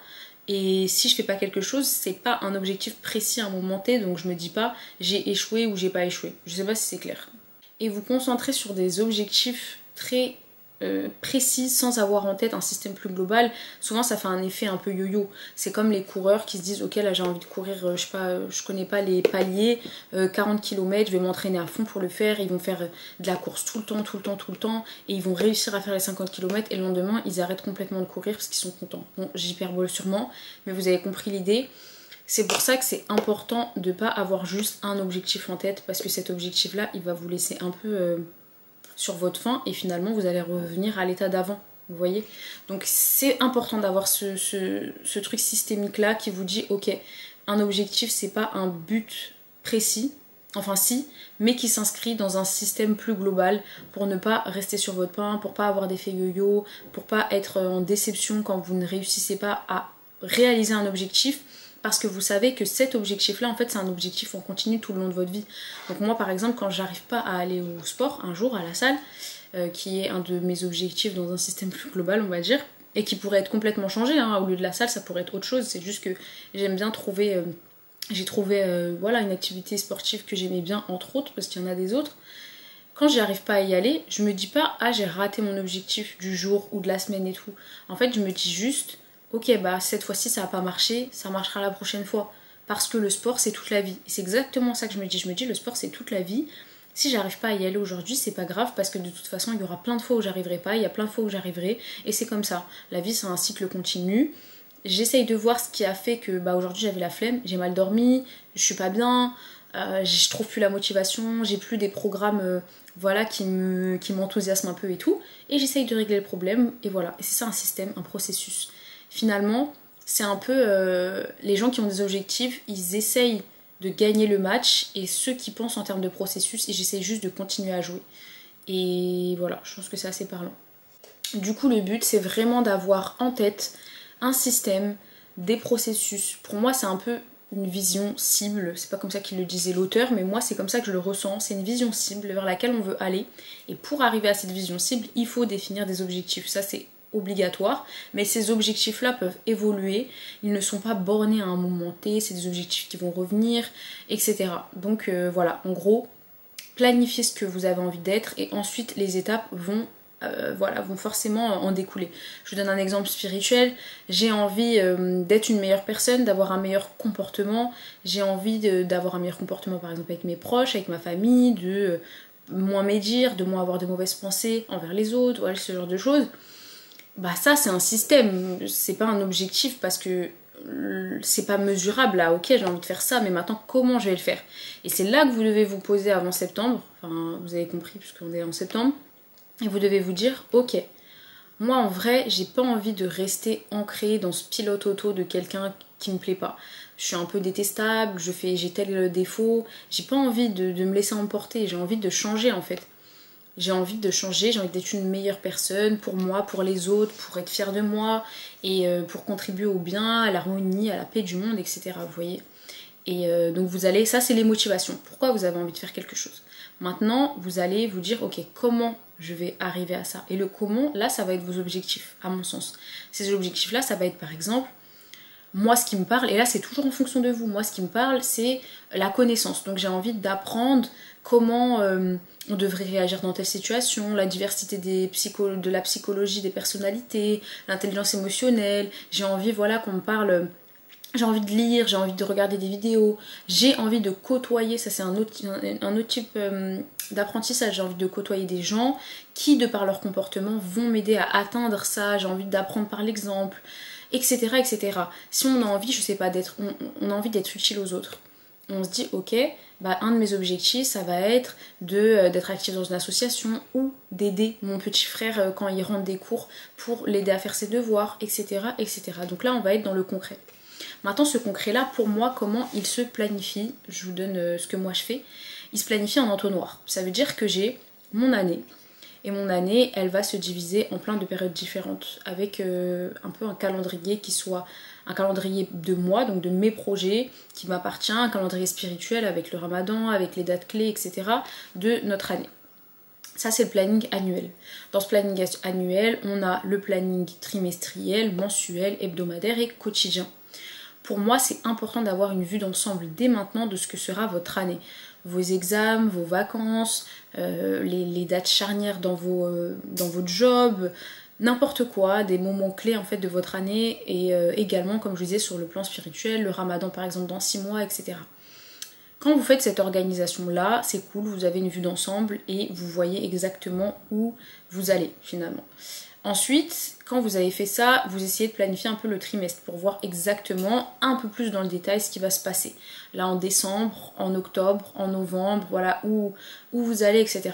Et si je fais pas quelque chose, c'est pas un objectif précis à un moment T, donc je me dis pas j'ai échoué ou j'ai pas échoué. Je sais pas si c'est clair. Et vous concentrer sur des objectifs très euh, précis sans avoir en tête un système plus global, souvent ça fait un effet un peu yo-yo. C'est comme les coureurs qui se disent ok là j'ai envie de courir, euh, je sais pas, je connais pas les paliers, 40 euh, km, je vais m'entraîner à fond pour le faire, ils vont faire de la course tout le temps, tout le temps, tout le temps, et ils vont réussir à faire les 50 km et le lendemain ils arrêtent complètement de courir parce qu'ils sont contents. Bon j'hyperbole sûrement, mais vous avez compris l'idée. C'est pour ça que c'est important de pas avoir juste un objectif en tête parce que cet objectif là il va vous laisser un peu sur votre faim et finalement vous allez revenir à l'état d'avant. Vous voyez Donc c'est important d'avoir ce, truc systémique là qui vous dit ok, un objectif c'est pas un but précis, enfin si, mais qui s'inscrit dans un système plus global pour ne pas rester sur votre pain, pour pas avoir d'effet yo-yo, pour pas être en déception quand vous ne réussissez pas à réaliser un objectif parce que vous savez que cet objectif-là, en fait, c'est un objectif en continu tout le long de votre vie. Donc moi, par exemple, quand j'arrive pas à aller au sport un jour à la salle, euh, qui est un de mes objectifs dans un système plus global, on va dire, et qui pourrait être complètement changé, hein, au lieu de la salle, ça pourrait être autre chose. C'est juste que j'aime bien trouver, euh, j'ai trouvé, euh, voilà, une activité sportive que j'aimais bien, entre autres, parce qu'il y en a des autres quand j'y arrive pas à y aller, je me dis pas ah j'ai raté mon objectif du jour ou de la semaine et tout. En fait, je me dis juste ok bah cette fois-ci ça n'a pas marché, ça marchera la prochaine fois. Parce que le sport c'est toute la vie. C'est exactement ça que je me dis. Je me dis le sport c'est toute la vie. Si j'arrive pas à y aller aujourd'hui, c'est pas grave parce que de toute façon il y aura plein de fois où j'arriverai pas, il y a plein de fois où j'arriverai, et c'est comme ça. La vie c'est un cycle continu. J'essaye de voir ce qui a fait que bah aujourd'hui j'avais la flemme, j'ai mal dormi, je suis pas bien, euh, je trouve plus la motivation, j'ai plus des programmes euh, voilà qui m'enthousiasment un peu et tout, et j'essaye de régler le problème et voilà. Et c'est ça un système, un processus finalement, c'est un peu euh, les gens qui ont des objectifs, ils essayent de gagner le match et ceux qui pensent en termes de processus, et j'essaie juste de continuer à jouer. Et voilà, je pense que c'est assez parlant. Du coup, le but, c'est vraiment d'avoir en tête un système, des processus. Pour moi, c'est un peu une vision cible. C'est pas comme ça qu'il le disait l'auteur, mais moi, c'est comme ça que je le ressens. C'est une vision cible vers laquelle on veut aller. Et pour arriver à cette vision cible, il faut définir des objectifs. Ça, c'est obligatoire, mais ces objectifs-là peuvent évoluer, ils ne sont pas bornés à un moment T, c'est des objectifs qui vont revenir, etc. Donc euh, voilà, en gros, planifiez ce que vous avez envie d'être et ensuite les étapes vont euh, voilà, vont forcément en découler. Je vous donne un exemple spirituel. J'ai envie euh, d'être une meilleure personne, d'avoir un meilleur comportement. J'ai envie d'avoir un meilleur comportement, par exemple, avec mes proches, avec ma famille, de moins médire, de moins avoir de mauvaises pensées envers les autres, voilà, ce genre de choses bah ça c'est un système, c'est pas un objectif parce que c'est pas mesurable. Là, ok j'ai envie de faire ça, mais maintenant comment je vais le faire? Et c'est là que vous devez vous poser avant septembre, enfin vous avez compris puisqu'on est en septembre, et vous devez vous dire ok, moi en vrai j'ai pas envie de rester ancré dans ce pilote auto de quelqu'un qui me plaît pas. Je suis un peu détestable, je fais j'ai tel défaut, j'ai pas envie de me laisser emporter, j'ai envie de changer en fait j'ai envie de changer, j'ai envie d'être une meilleure personne pour moi, pour les autres, pour être fière de moi et euh, pour contribuer au bien, à l'harmonie, à la paix du monde, etc. Vous voyez Et euh, donc vous allez, ça c'est les motivations. Pourquoi vous avez envie de faire quelque chose? Maintenant, vous allez vous dire, ok, comment je vais arriver à ça? Et le comment, là, ça va être vos objectifs, à mon sens. Ces objectifs-là, ça va être par exemple, moi, ce qui me parle, et là, c'est toujours en fonction de vous. Moi, ce qui me parle, c'est la connaissance. Donc, j'ai envie d'apprendre comment euh, on devrait réagir dans telle situation, la diversité des psycho de la psychologie des personnalités, l'intelligence émotionnelle. J'ai envie, voilà, qu'on me parle j'ai envie de lire, j'ai envie de regarder des vidéos, j'ai envie de côtoyer, ça c'est un autre, un, autre type euh, d'apprentissage, j'ai envie de côtoyer des gens qui de par leur comportement vont m'aider à atteindre ça, j'ai envie d'apprendre par l'exemple, etc., etc. Si on a envie, je sais pas, d'être, on, a envie d'être utile aux autres, on se dit ok, bah, un de mes objectifs ça va être euh, d'être actif dans une association ou d'aider mon petit frère euh, quand il rentre des cours pour l'aider à faire ses devoirs, etc., etc. Donc là on va être dans le concret. Maintenant, ce concret-là, pour moi, comment il se planifie? Je vous donne euh, ce que moi je fais. Il se planifie en entonnoir. Ça veut dire que j'ai mon année. Et mon année, elle va se diviser en plein de périodes différentes, avec euh, un peu un calendrier qui soit un calendrier de moi, donc de mes projets, qui m'appartient, un calendrier spirituel avec le ramadan, avec les dates clés, etc., de notre année. Ça, c'est le planning annuel. Dans ce planning annuel, on a le planning trimestriel, mensuel, hebdomadaire et quotidien pour moi, c'est important d'avoir une vue d'ensemble dès maintenant de ce que sera votre année. Vos examens, vos vacances, euh, les, dates charnières dans, vos, euh, dans votre job, n'importe quoi, des moments clés en fait de votre année et euh, également, comme je disais, sur le plan spirituel, le ramadan par exemple dans 6 mois, etc. Quand vous faites cette organisation-là, c'est cool, vous avez une vue d'ensemble et vous voyez exactement où vous allez finalement. Ensuite, quand vous avez fait ça, vous essayez de planifier un peu le trimestre pour voir exactement un peu plus dans le détail ce qui va se passer. Là en décembre, en octobre, en novembre, voilà, où vous allez, etc.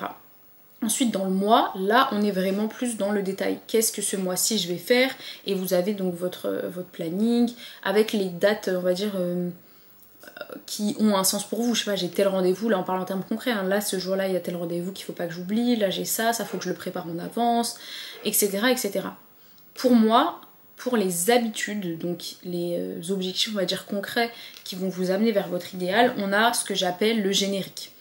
Ensuite, dans le mois, là, on est vraiment plus dans le détail. Qu'est-ce que ce mois-ci je vais faire? Et vous avez donc votre, votre planning avec les dates, on va dire, euh, qui ont un sens pour vous. Je sais pas, j'ai tel rendez-vous, là on parle en termes concrets, hein. là ce jour-là il y a tel rendez-vous qu'il faut pas que j'oublie, là j'ai ça, ça faut que je le prépare en avance, etc. etc. Pour moi, pour les habitudes, donc les euh, objectifs on va dire concrets qui vont vous amener vers votre idéal, on a ce que j'appelle le générique.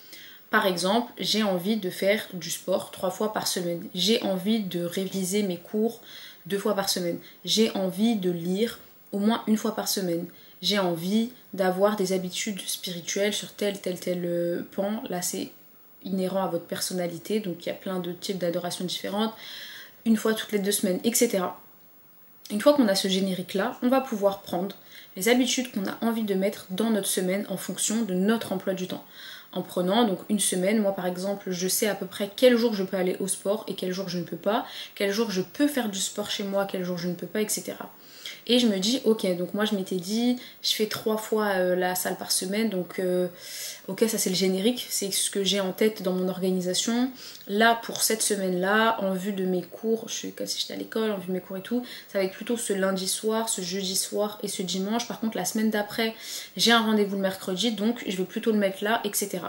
Par exemple, j'ai envie de faire du sport trois fois par semaine. J'ai envie de réviser mes cours deux fois par semaine. J'ai envie de lire au moins une fois par semaine j'ai envie d'avoir des habitudes spirituelles sur tel, tel, tel euh, pan. Là, c'est inhérent à votre personnalité, donc il y a plein de types d'adorations différentes, une fois toutes les deux semaines, etc. Une fois qu'on a ce générique-là, on va pouvoir prendre les habitudes qu'on a envie de mettre dans notre semaine en fonction de notre emploi du temps. En prenant donc une semaine, moi par exemple, je sais à peu près quel jour je peux aller au sport et quel jour je ne peux pas, quel jour je peux faire du sport chez moi, quel jour je ne peux pas, etc. Et je me dis, ok, donc moi je m'étais dit, je fais trois fois euh, la salle par semaine, donc euh, ok, ça c'est le générique, c'est ce que j'ai en tête dans mon organisation. Là, pour cette semaine-là, en vue de mes cours, je suis comme si j'étais à l'école, en vue de mes cours et tout, ça va être plutôt ce lundi soir, ce jeudi soir et ce dimanche. Par contre, la semaine d'après, j'ai un rendez-vous le mercredi, donc je vais plutôt le mettre là, etc.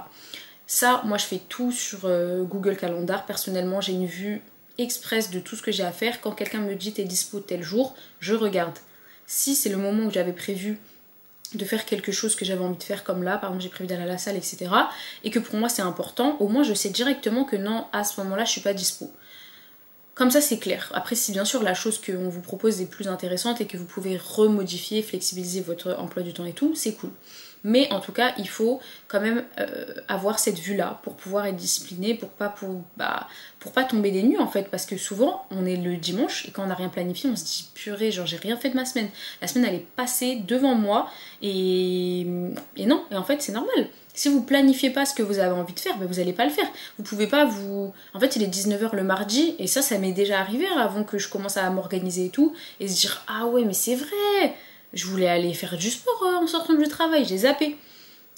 Ça, moi je fais tout sur euh, Google Calendar. Personnellement, j'ai une vue express de tout ce que j'ai à faire. Quand quelqu'un me dit t'es dispo tel jour, je regarde. Si c'est le moment où j'avais prévu de faire quelque chose que j'avais envie de faire comme là, par exemple j'ai prévu d'aller à la salle, etc. Et que pour moi c'est important, au moins je sais directement que non, à ce moment-là je suis pas dispo. Comme ça c'est clair. Après si bien sûr la chose qu'on vous propose est plus intéressante et que vous pouvez remodifier, flexibiliser votre emploi du temps et tout, c'est cool. Mais en tout cas, il faut quand même euh, avoir cette vue-là pour pouvoir être discipliné, pour pas, bah, pour pas tomber des nues en fait. Parce que souvent, on est le dimanche et quand on n'a rien planifié, on se dit purée, genre j'ai rien fait de ma semaine. La semaine elle est passée devant moi et, non, et en fait c'est normal. Si vous planifiez pas ce que vous avez envie de faire, ben vous allez pas le faire. Vous pouvez pas vous. En fait, il est 19h le mardi, et ça, ça m'est déjà arrivé avant que je commence à m'organiser et tout, et se dire Ah ouais, mais c'est vrai je voulais aller faire du sport euh, en sortant du travail, j'ai zappé.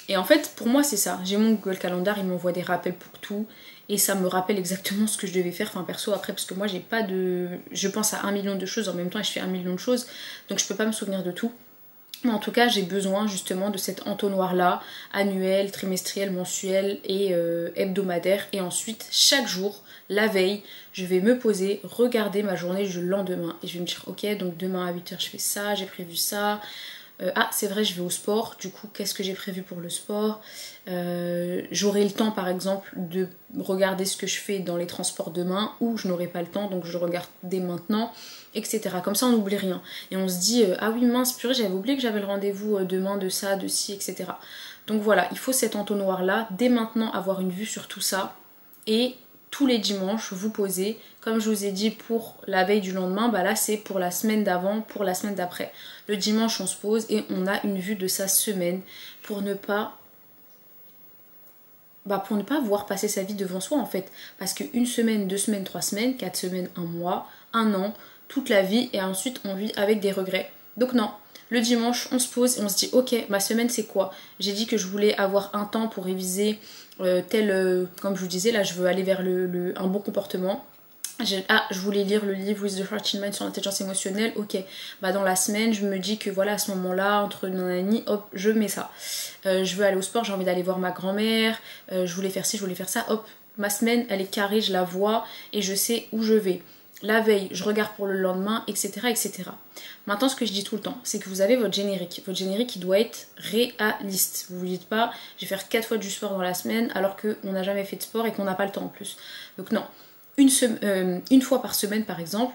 Et en fait, pour moi, c'est ça. J'ai mon Google Calendar, il m'envoie des rappels pour tout. Et ça me rappelle exactement ce que je devais faire. Enfin, perso, après, parce que moi, j'ai pas de. Je pense à un million de choses en même temps et je fais un million de choses. Donc, je peux pas me souvenir de tout. Mais en tout cas, j'ai besoin justement de cet entonnoir-là, annuel, trimestriel, mensuel et euh, hebdomadaire. Et ensuite, chaque jour, la veille, je vais me poser, regarder ma journée du lendemain et je vais me dire ok donc demain à 8h je fais ça, j'ai prévu ça, euh, ah c'est vrai je vais au sport, du coup qu'est-ce que j'ai prévu pour le sport? Euh, J'aurai le temps par exemple de regarder ce que je fais dans les transports demain ou je n'aurai pas le temps donc je regarde dès maintenant, etc. Comme ça on n'oublie rien. Et on se dit ah oui mince purée j'avais oublié que j'avais le rendez-vous demain de ça, de ci, etc. Donc voilà, il faut cet entonnoir là, dès maintenant avoir une vue sur tout ça et tous les dimanches vous posez. Comme je vous ai dit pour la veille du lendemain, bah là c'est pour la semaine d'avant, pour la semaine d'après. Le dimanche on se pose et on a une vue de sa semaine pour ne pas bah pour ne pas voir passer sa vie devant soi en fait. Parce qu'une semaine, deux semaines, trois semaines, quatre semaines, un mois, un an, toute la vie et ensuite on vit avec des regrets. Donc non, le dimanche on se pose et on se dit ok ma semaine c'est quoi? J'ai dit que je voulais avoir un temps pour réviser euh, tel, euh, comme je vous disais, là je veux aller vers le, un bon comportement. Ah, je voulais lire le livre With the in Mind sur l'intelligence émotionnelle. Ok, bah dans la semaine, je me dis que voilà, à ce moment-là, entre nanani, hop, je mets ça. Euh, je veux aller au sport, j'ai envie d'aller voir ma grand-mère. je voulais faire ci, je voulais faire ça. Hop, ma semaine, elle est carrée, je la vois et je sais où je vais la veille, je regarde pour le lendemain, etc. etc. Maintenant, ce que je dis tout le temps, c'est que vous avez votre générique. Votre générique, il doit être réaliste. Vous vous dites pas, je vais faire 4 fois du sport dans la semaine alors qu'on n'a jamais fait de sport et qu'on n'a pas le temps en plus. Donc non, une, euh, une fois par semaine par exemple,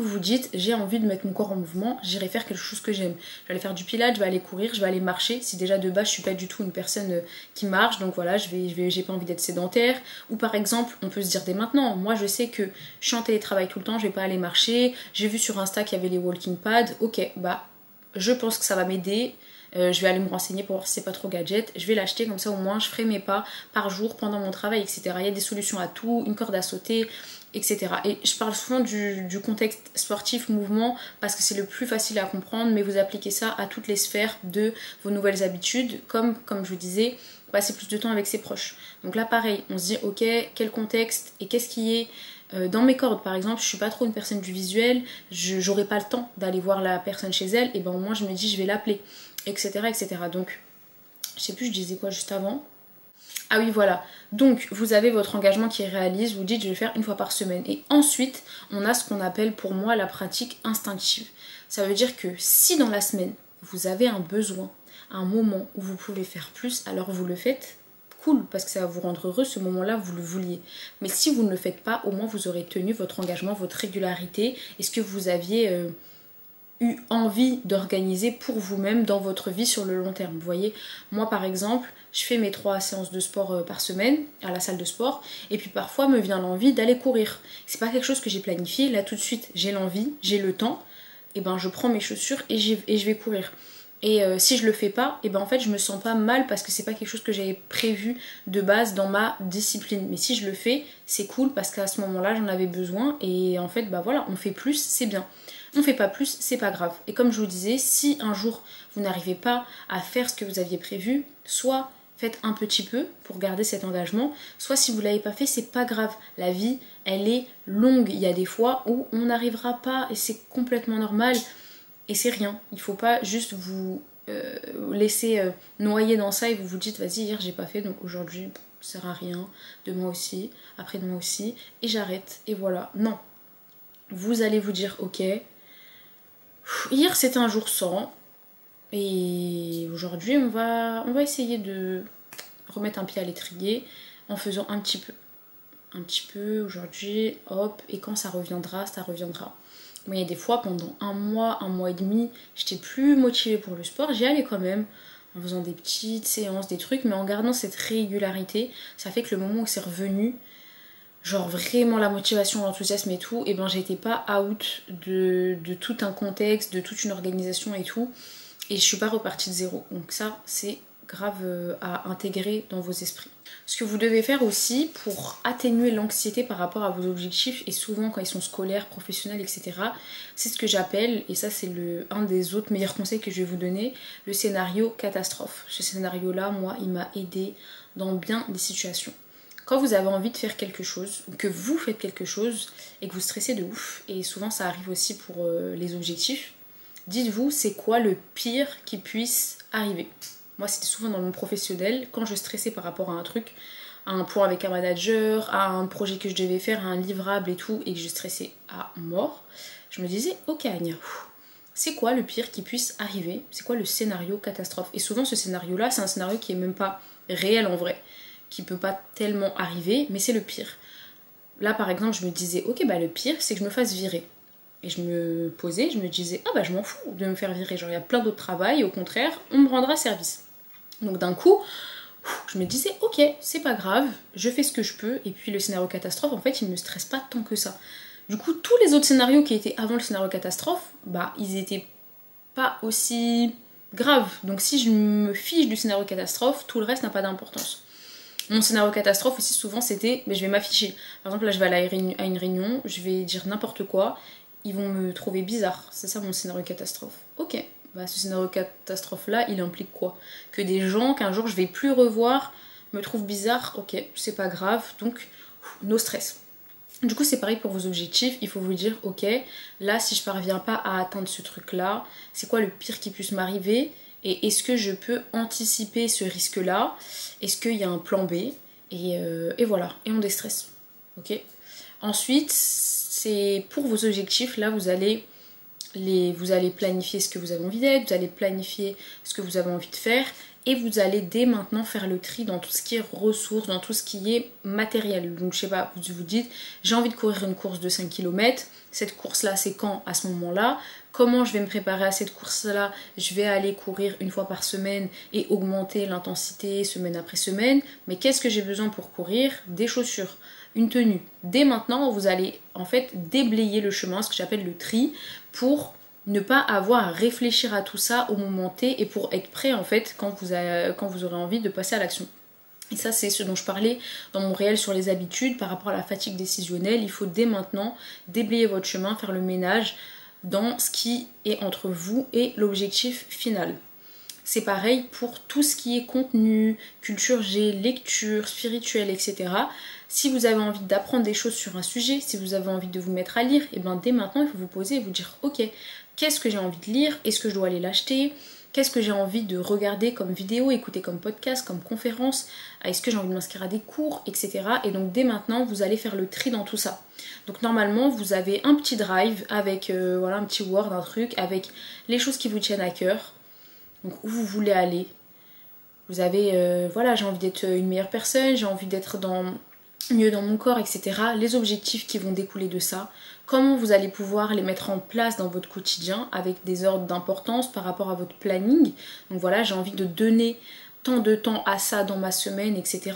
vous vous dites j'ai envie de mettre mon corps en mouvement, j'irai faire quelque chose que j'aime. Je vais aller faire du pilates, je vais aller courir, je vais aller marcher. Si déjà de base je suis pas du tout une personne euh, qui marche, donc voilà, je vais, je j'ai pas envie d'être sédentaire. Ou par exemple, on peut se dire dès maintenant, moi je sais que je suis en télétravail tout le temps, je vais pas aller marcher. J'ai vu sur Insta qu'il y avait les walking pads. Ok, bah je pense que ça va m'aider. Euh, je vais aller me renseigner pour voir si c'est pas trop gadget. Je vais l'acheter comme ça au moins je ferai mes pas par jour pendant mon travail, etc. Il y a des solutions à tout, une corde à sauter, etc. Et je parle souvent du, contexte sportif, mouvement, parce que c'est le plus facile à comprendre, mais vous appliquez ça à toutes les sphères de vos nouvelles habitudes, comme, comme je vous disais, passer plus de temps avec ses proches. Donc là, pareil, on se dit, ok, quel contexte et qu'est-ce qui est euh, dans mes cordes, par exemple, je suis pas trop une personne du visuel, je j'aurai pas le temps d'aller voir la personne chez elle, et ben au moins je me dis je vais l'appeler, etc., etc. Donc, je sais plus, je disais quoi juste avant. Ah oui, voilà. Donc, vous avez votre engagement qui est réaliste, vous dites je vais faire une fois par semaine. Et ensuite, on a ce qu'on appelle pour moi la pratique instinctive. Ça veut dire que si dans la semaine, vous avez un besoin, un moment où vous pouvez faire plus, alors vous le faites. Cool, parce que ça va vous rendre heureux, ce moment-là, vous le vouliez. Mais si vous ne le faites pas, au moins vous aurez tenu votre engagement, votre régularité, et ce que vous aviez... Euh, eu envie d'organiser pour vous-même dans votre vie sur le long terme? Vous voyez, moi par exemple, je fais mes trois séances de sport euh, par semaine à la salle de sport, et puis parfois me vient l'envie d'aller courir. C'est pas quelque chose que j'ai planifié, là tout de suite j'ai l'envie, j'ai le temps, et ben je prends mes chaussures et, et je vais courir. Et euh, si je le fais pas, et ben en fait je me sens pas mal parce que c'est pas quelque chose que j'avais prévu de base dans ma discipline. Mais si je le fais, c'est cool parce qu'à ce moment-là j'en avais besoin et en fait bah voilà, on fait plus, c'est bien on fait pas plus, c'est pas grave. Et comme je vous disais, si un jour vous n'arrivez pas à faire ce que vous aviez prévu, soit faites un petit peu pour garder cet engagement, soit si vous l'avez pas fait, c'est pas grave. La vie, elle est longue. Il y a des fois où on n'arrivera pas et c'est complètement normal et c'est rien. Il faut pas juste vous euh, laisser euh, noyer dans ça et vous vous dites vas-y hier j'ai pas fait donc aujourd'hui ça sert à rien, demain aussi, après demain aussi et j'arrête et voilà. Non. Vous allez vous dire ok, Hier c'était un jour sans. Et aujourd'hui on va, on va essayer de remettre un pied à l'étrier en faisant un petit peu. Un petit peu aujourd'hui, hop, et quand ça reviendra, ça reviendra. Moi, il y a des fois, pendant un mois, un mois et demi, j'étais plus motivée pour le sport, j'y allais quand même, en faisant des petites séances, des trucs, mais en gardant cette régularité, ça fait que le moment où c'est revenu, genre vraiment la motivation, l'enthousiasme et tout, et ben j'étais pas out de, de, tout un contexte, de toute une organisation et tout, et je suis pas repartie de zéro. Donc ça, c'est grave euh, à intégrer dans vos esprits. Ce que vous devez faire aussi pour atténuer l'anxiété par rapport à vos objectifs, et souvent quand ils sont scolaires, professionnels, etc., c'est ce que j'appelle, et ça c'est un des autres meilleurs conseils que je vais vous donner, le scénario catastrophe. Ce scénario-là, moi, il m'a aidé dans bien des situations quand vous avez envie de faire quelque chose, ou que vous faites quelque chose, et que vous stressez de ouf, et souvent ça arrive aussi pour euh, les objectifs, dites-vous c'est quoi le pire qui puisse arriver? Moi c'était souvent dans mon professionnel, quand je stressais par rapport à un truc, à un point avec un manager, à un projet que je devais faire, à un livrable et tout, et que je stressais à mort, je me disais ok Anya, c'est quoi le pire qui puisse arriver? C'est quoi le scénario catastrophe Et souvent ce scénario-là, c'est un scénario qui est même pas réel en vrai, qui peut pas tellement arriver, mais c'est le pire. Là par exemple, je me disais, ok bah le pire c'est que je me fasse virer. Et je me posais, je me disais, ah bah je m'en fous de me faire virer, genre il y a plein d'autres travail, au contraire, on me rendra service. Donc d'un coup, je me disais, ok, c'est pas grave, je fais ce que je peux, et puis le scénario catastrophe, en fait, il me stresse pas tant que ça. Du coup, tous les autres scénarios qui étaient avant le scénario catastrophe, bah, ils étaient pas aussi graves. Donc si je me fiche du scénario catastrophe, tout le reste n'a pas d'importance. Mon scénario catastrophe aussi souvent c'était mais je vais m'afficher. Par exemple là je vais à une réunion, je vais dire n'importe quoi, ils vont me trouver bizarre. C'est ça mon scénario catastrophe. Ok, bah ce scénario catastrophe là il implique quoi? Que des gens qu'un jour je vais plus revoir me trouvent bizarre, ok, c'est pas grave, donc no stress. Du coup, c'est pareil pour vos objectifs. Il faut vous dire, ok, là, si je parviens pas à atteindre ce truc-là, c'est quoi le pire qui puisse m'arriver? Et est-ce que je peux anticiper ce risque-là? Est-ce qu'il y a un plan B? Et, euh, et, voilà, et on déstresse. Ok? Ensuite, c'est pour vos objectifs, là, vous allez, vous allez planifier ce que vous avez envie d'être, vous allez planifier ce que vous avez envie de faire et vous allez dès maintenant faire le tri dans tout ce qui est ressources, dans tout ce qui est matériel. Donc je sais pas, vous vous dites j'ai envie de courir une course de 5 km, cette course là c'est quand à ce moment-là? Comment je vais me préparer à cette course là Je vais aller courir une fois par semaine et augmenter l'intensité semaine après semaine, mais qu'est-ce que j'ai besoin pour courir? Des chaussures, une tenue. Dès maintenant, vous allez en fait déblayer le chemin, ce que j'appelle le tri, pour ne pas avoir à réfléchir à tout ça au moment T et pour être prêt en fait quand vous, aurez envie de passer à l'action. Et ça, c'est ce dont je parlais dans mon réel sur les habitudes par rapport à la fatigue décisionnelle. Il faut dès maintenant déblayer votre chemin, faire le ménage dans ce qui est entre vous et l'objectif final. C'est pareil pour tout ce qui est contenu, culture G, lecture, spirituel, etc. Si vous avez envie d'apprendre des choses sur un sujet, si vous avez envie de vous mettre à lire, et eh bien dès maintenant, il faut vous poser et vous dire ok, qu'est-ce que j'ai envie de lire, est-ce que je dois aller l'acheter, qu'est-ce que j'ai envie de regarder comme vidéo, écouter comme podcast, comme conférence, est-ce que j'ai envie de m'inscrire à des cours, etc. Et donc dès maintenant, vous allez faire le tri dans tout ça. Donc normalement, vous avez un petit drive avec euh, voilà, un petit Word, un truc, avec les choses qui vous tiennent à cœur, donc où vous voulez aller. Vous avez, euh, voilà, j'ai envie d'être une meilleure personne, j'ai envie d'être dans mieux dans mon corps, etc. Les objectifs qui vont découler de ça, comment vous allez pouvoir les mettre en place dans votre quotidien avec des ordres d'importance par rapport à votre planning. Donc voilà, j'ai envie de donner tant de temps à ça dans ma semaine, etc.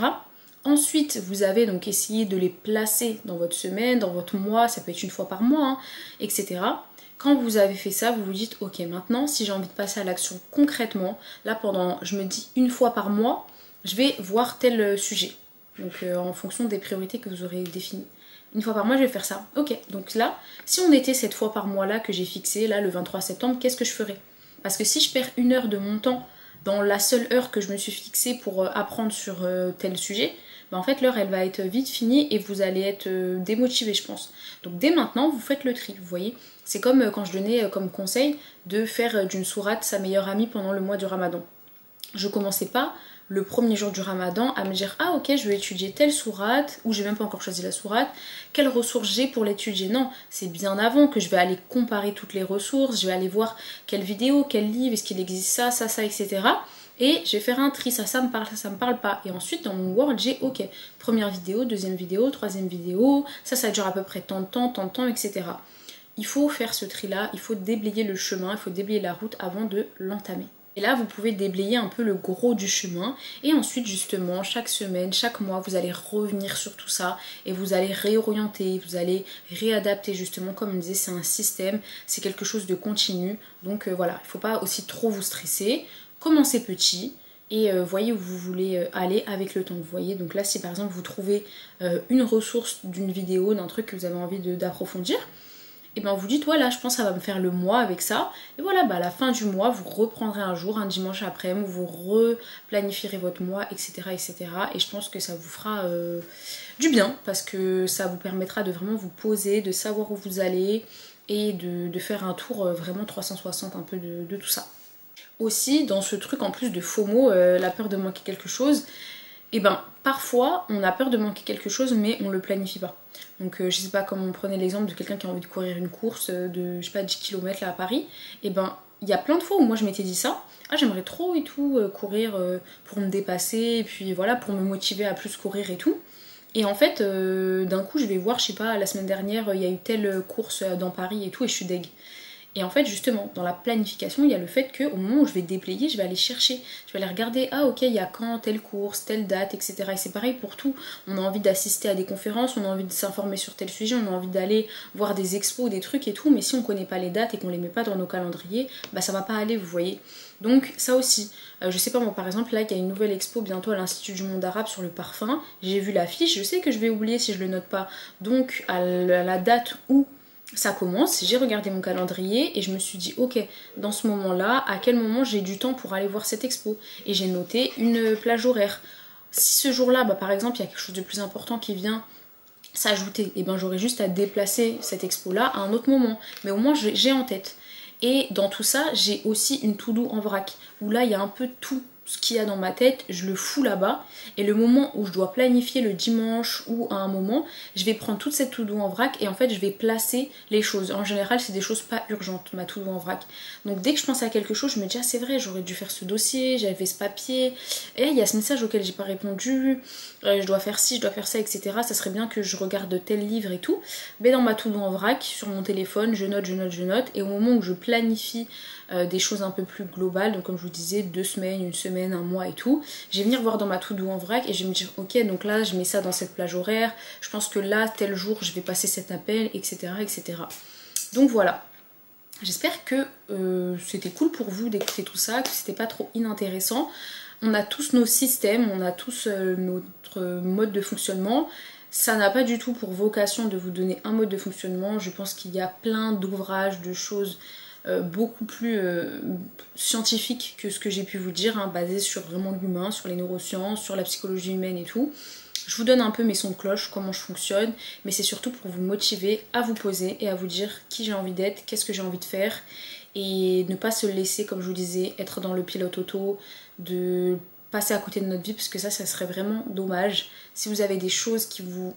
Ensuite, vous avez donc essayé de les placer dans votre semaine, dans votre mois, ça peut être une fois par mois, hein, etc. Quand vous avez fait ça, vous vous dites, ok, maintenant, si j'ai envie de passer à l'action concrètement, là pendant, je me dis une fois par mois, je vais voir tel sujet donc euh, en fonction des priorités que vous aurez définies. Une fois par mois, je vais faire ça. Ok, donc là, si on était cette fois par mois là que j'ai fixé, là le 23 septembre, qu'est-ce que je ferais? Parce que si je perds une heure de mon temps dans la seule heure que je me suis fixée pour euh, apprendre sur euh, tel sujet, bah, en fait l'heure elle va être vite finie et vous allez être démotivé je pense. Donc dès maintenant vous faites le tri, vous voyez? C'est comme quand je donnais comme conseil de faire d'une sourate sa meilleure amie pendant le mois du ramadan. Je commençais pas le premier jour du ramadan à me dire ah ok je vais étudier telle sourate ou j'ai même pas encore choisi la sourate quelles ressources j'ai pour l'étudier? Non c'est bien avant que je vais aller comparer toutes les ressources je vais aller voir quelle vidéo quel livre est-ce qu'il existe ça ça ça etc et je vais faire un tri ça ça me parle ça ça me parle pas. Et ensuite dans mon Word j'ai ok première vidéo deuxième vidéo troisième vidéo ça ça dure à peu près tant de temps tant de temps etc il faut faire ce tri là il faut déblayer le chemin il faut déblayer la route avant de l'entamer et là, vous pouvez déblayer un peu le gros du chemin. Et ensuite, justement, chaque semaine, chaque mois, vous allez revenir sur tout ça et vous allez réorienter, vous allez réadapter justement. Comme on disait, c'est un système, c'est quelque chose de continu. Donc euh, voilà, il ne faut pas aussi trop vous stresser. Commencez petit et euh, voyez où vous voulez euh, aller avec le temps. Vous voyez, donc là, si par exemple vous trouvez une ressource d'une vidéo, d'un truc que vous avez envie d'approfondir, et ben vous dites voilà je pense que ça va me faire le mois avec ça. Et voilà bah à la fin du mois vous reprendrez un jour un dimanche après où vous replanifierez votre mois etc etc et je pense que ça vous fera euh, du bien parce que ça vous permettra de vraiment vous poser de savoir où vous allez et de, faire un tour euh, vraiment 360 un peu de, tout ça. Aussi dans ce truc en plus de FOMO euh, la peur de manquer quelque chose et ben parfois on a peur de manquer quelque chose mais on le planifie pas. Donc euh, je sais pas comment on prenait l'exemple de quelqu'un qui a envie de courir une course euh, de je sais pas 10 km là à Paris, et ben il y a plein de fois où moi je m'étais dit ça, ah j'aimerais trop et tout courir pour me dépasser et puis voilà pour me motiver à plus courir et tout. Et en fait, d'un coup, je vais voir, je sais pas, la semaine dernière, il y a eu telle course dans Paris et tout, et je suis deg. Et en fait, justement, dans la planification, il y a le fait qu'au moment où je vais déplayer, je vais aller chercher, je vais aller regarder, ah ok, il y a quand, telle course, telle date, etc. Et c'est pareil pour tout. On a envie d'assister à des conférences, on a envie de s'informer sur tel sujet, on a envie d'aller voir des expos, des trucs et tout, mais si on connaît pas les dates et qu'on les met pas dans nos calendriers, bah ça va pas aller, vous voyez. Donc ça aussi, euh, je sais pas moi par exemple là il y a une nouvelle expo bientôt à l'Institut du monde arabe sur le parfum, j'ai vu l'affiche, je sais que je vais oublier si je le note pas, donc à la date où ça commence, j'ai regardé mon calendrier et je me suis dit ok dans ce moment là à quel moment j'ai du temps pour aller voir cette expo? Et j'ai noté une plage horaire. Si ce jour là bah, par exemple il y a quelque chose de plus important qui vient s'ajouter, et eh ben j'aurais juste à déplacer cette expo là à un autre moment mais au moins j'ai en tête. Et dans tout ça j'ai aussi une to do en vrac où là il y a un peu tout ce qu'il y a dans ma tête, je le fous là-bas. Et le moment où je dois planifier le dimanche ou à un moment, je vais prendre toute cette to en vrac et en fait je vais placer les choses. En général, c'est des choses pas urgentes, ma to en vrac. Donc dès que je pense à quelque chose, je me dis ah c'est vrai, j'aurais dû faire ce dossier, j'avais ce papier, et il y a ce message auquel j'ai pas répondu, euh, je dois faire ci, je dois faire ça, etc. Ça serait bien que je regarde tel livre et tout. Mais dans ma to en vrac, sur mon téléphone, je note, je note, je note. Et au moment où je planifie euh, des choses un peu plus globales, donc comme je vous disais, deux semaines, une semaine, un mois et tout. Je vais venir voir dans ma to-do en vrac et je vais me dire, ok, donc là, je mets ça dans cette plage horaire, je pense que là, tel jour, je vais passer cet appel, etc. etc. Donc voilà. J'espère que euh, c'était cool pour vous d'écouter tout ça, que c'était pas trop inintéressant. On a tous nos systèmes, on a tous euh, notre mode de fonctionnement. Ça n'a pas du tout pour vocation de vous donner un mode de fonctionnement. Je pense qu'il y a plein d'ouvrages, de choses euh, beaucoup plus euh, scientifique que ce que j'ai pu vous dire, hein, basé sur vraiment l'humain, sur les neurosciences, sur la psychologie humaine et tout. Je vous donne un peu mes sons de cloche, comment je fonctionne, mais c'est surtout pour vous motiver à vous poser et à vous dire qui j'ai envie d'être, qu'est-ce que j'ai envie de faire, et ne pas se laisser, comme je vous disais, être dans le pilote auto, de passer à côté de notre vie, parce que ça, ça serait vraiment dommage. Si vous avez des choses qui vous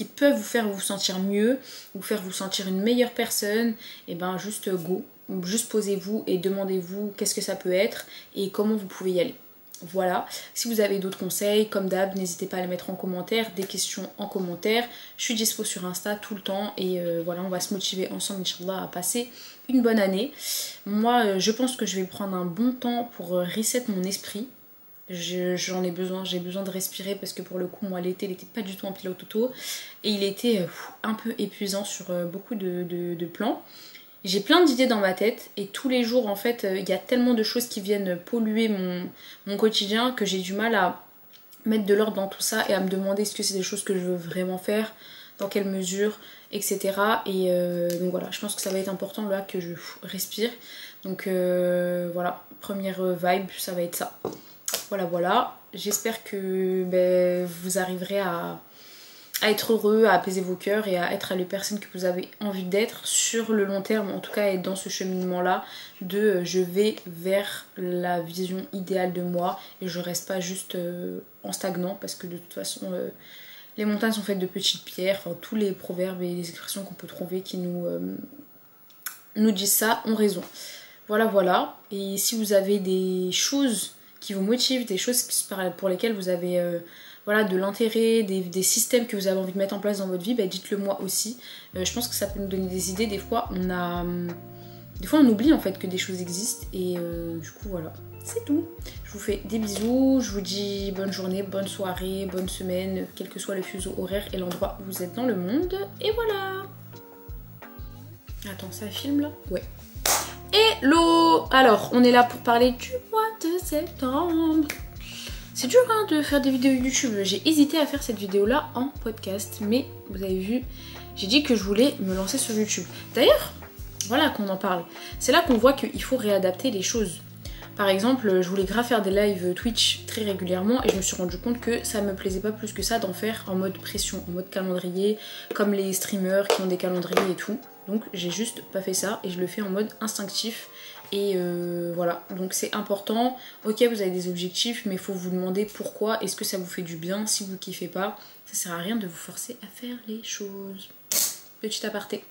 qui peuvent vous faire vous sentir mieux, vous faire vous sentir une meilleure personne, et eh ben juste go, juste posez-vous et demandez-vous qu'est-ce que ça peut être et comment vous pouvez y aller. Voilà, si vous avez d'autres conseils, comme d'hab, n'hésitez pas à les mettre en commentaire, des questions en commentaire. Je suis dispo sur Insta tout le temps et euh, voilà, on va se motiver ensemble, Inch'Allah, à passer une bonne année. Moi, euh, je pense que je vais prendre un bon temps pour euh, reset mon esprit, j'en ai besoin, j'ai besoin de respirer parce que pour le coup, moi, l'été, il n'était pas du tout en pilote auto et il était euh, un peu épuisant sur euh, beaucoup de, plans. J'ai plein d'idées dans ma tête et tous les jours, en fait, euh, il y a tellement de choses qui viennent polluer mon, quotidien que j'ai du mal à mettre de l'ordre dans tout ça et à me demander est-ce que c'est des choses que je veux vraiment faire, dans quelle mesure, etc. Et donc voilà, je pense que ça va être important là que je respire. Donc voilà, première vibe, ça va être ça. Voilà, voilà. J'espère que ben, vous arriverez à, être heureux, à apaiser vos cœurs et à être les personnes que vous avez envie d'être sur le long terme, en tout cas être dans ce cheminement-là de euh, je vais vers la vision idéale de moi et je reste pas juste euh, en stagnant parce que de toute façon euh, les montagnes sont faites de petites pierres, enfin tous les proverbes et les expressions qu'on peut trouver qui nous, nous disent ça ont raison. Voilà, voilà. Et si vous avez des choses qui vous motivent, des choses pour lesquelles vous avez euh, voilà, de l'intérêt, des, systèmes que vous avez envie de mettre en place dans votre vie, bah, dites-le moi aussi. Euh, je pense que ça peut nous donner des idées. Des fois, on a. Des fois, on oublie en fait que des choses existent. Et euh, du coup, voilà. C'est tout. Je vous fais des bisous. Je vous dis bonne journée, bonne soirée, bonne semaine, quel que soit le fuseau horaire et l'endroit où vous êtes dans le monde. Et voilà. Attends, ça filme là? Ouais. Hello Alors, on est là pour parler du mois de septembre. C'est dur hein, de faire des vidéos YouTube. J'ai hésité à faire cette vidéo-là en podcast, mais vous avez vu, j'ai dit que je voulais me lancer sur YouTube. D'ailleurs, voilà qu'on en parle. C'est là qu'on voit qu'il faut réadapter les choses. Par exemple, je voulais grave faire des lives Twitch très régulièrement et je me suis rendu compte que ça me plaisait pas plus que ça d'en faire en mode pression, en mode calendrier, comme les streamers qui ont des calendriers et tout. Donc j'ai juste pas fait ça et je le fais en mode instinctif Et euh, voilà, donc c'est important. Ok, vous avez des objectifs, mais il faut vous demander pourquoi. Est-ce que ça vous fait du bien Si vous kiffez pas, ça sert à rien de vous forcer à faire les choses. Petit aparté.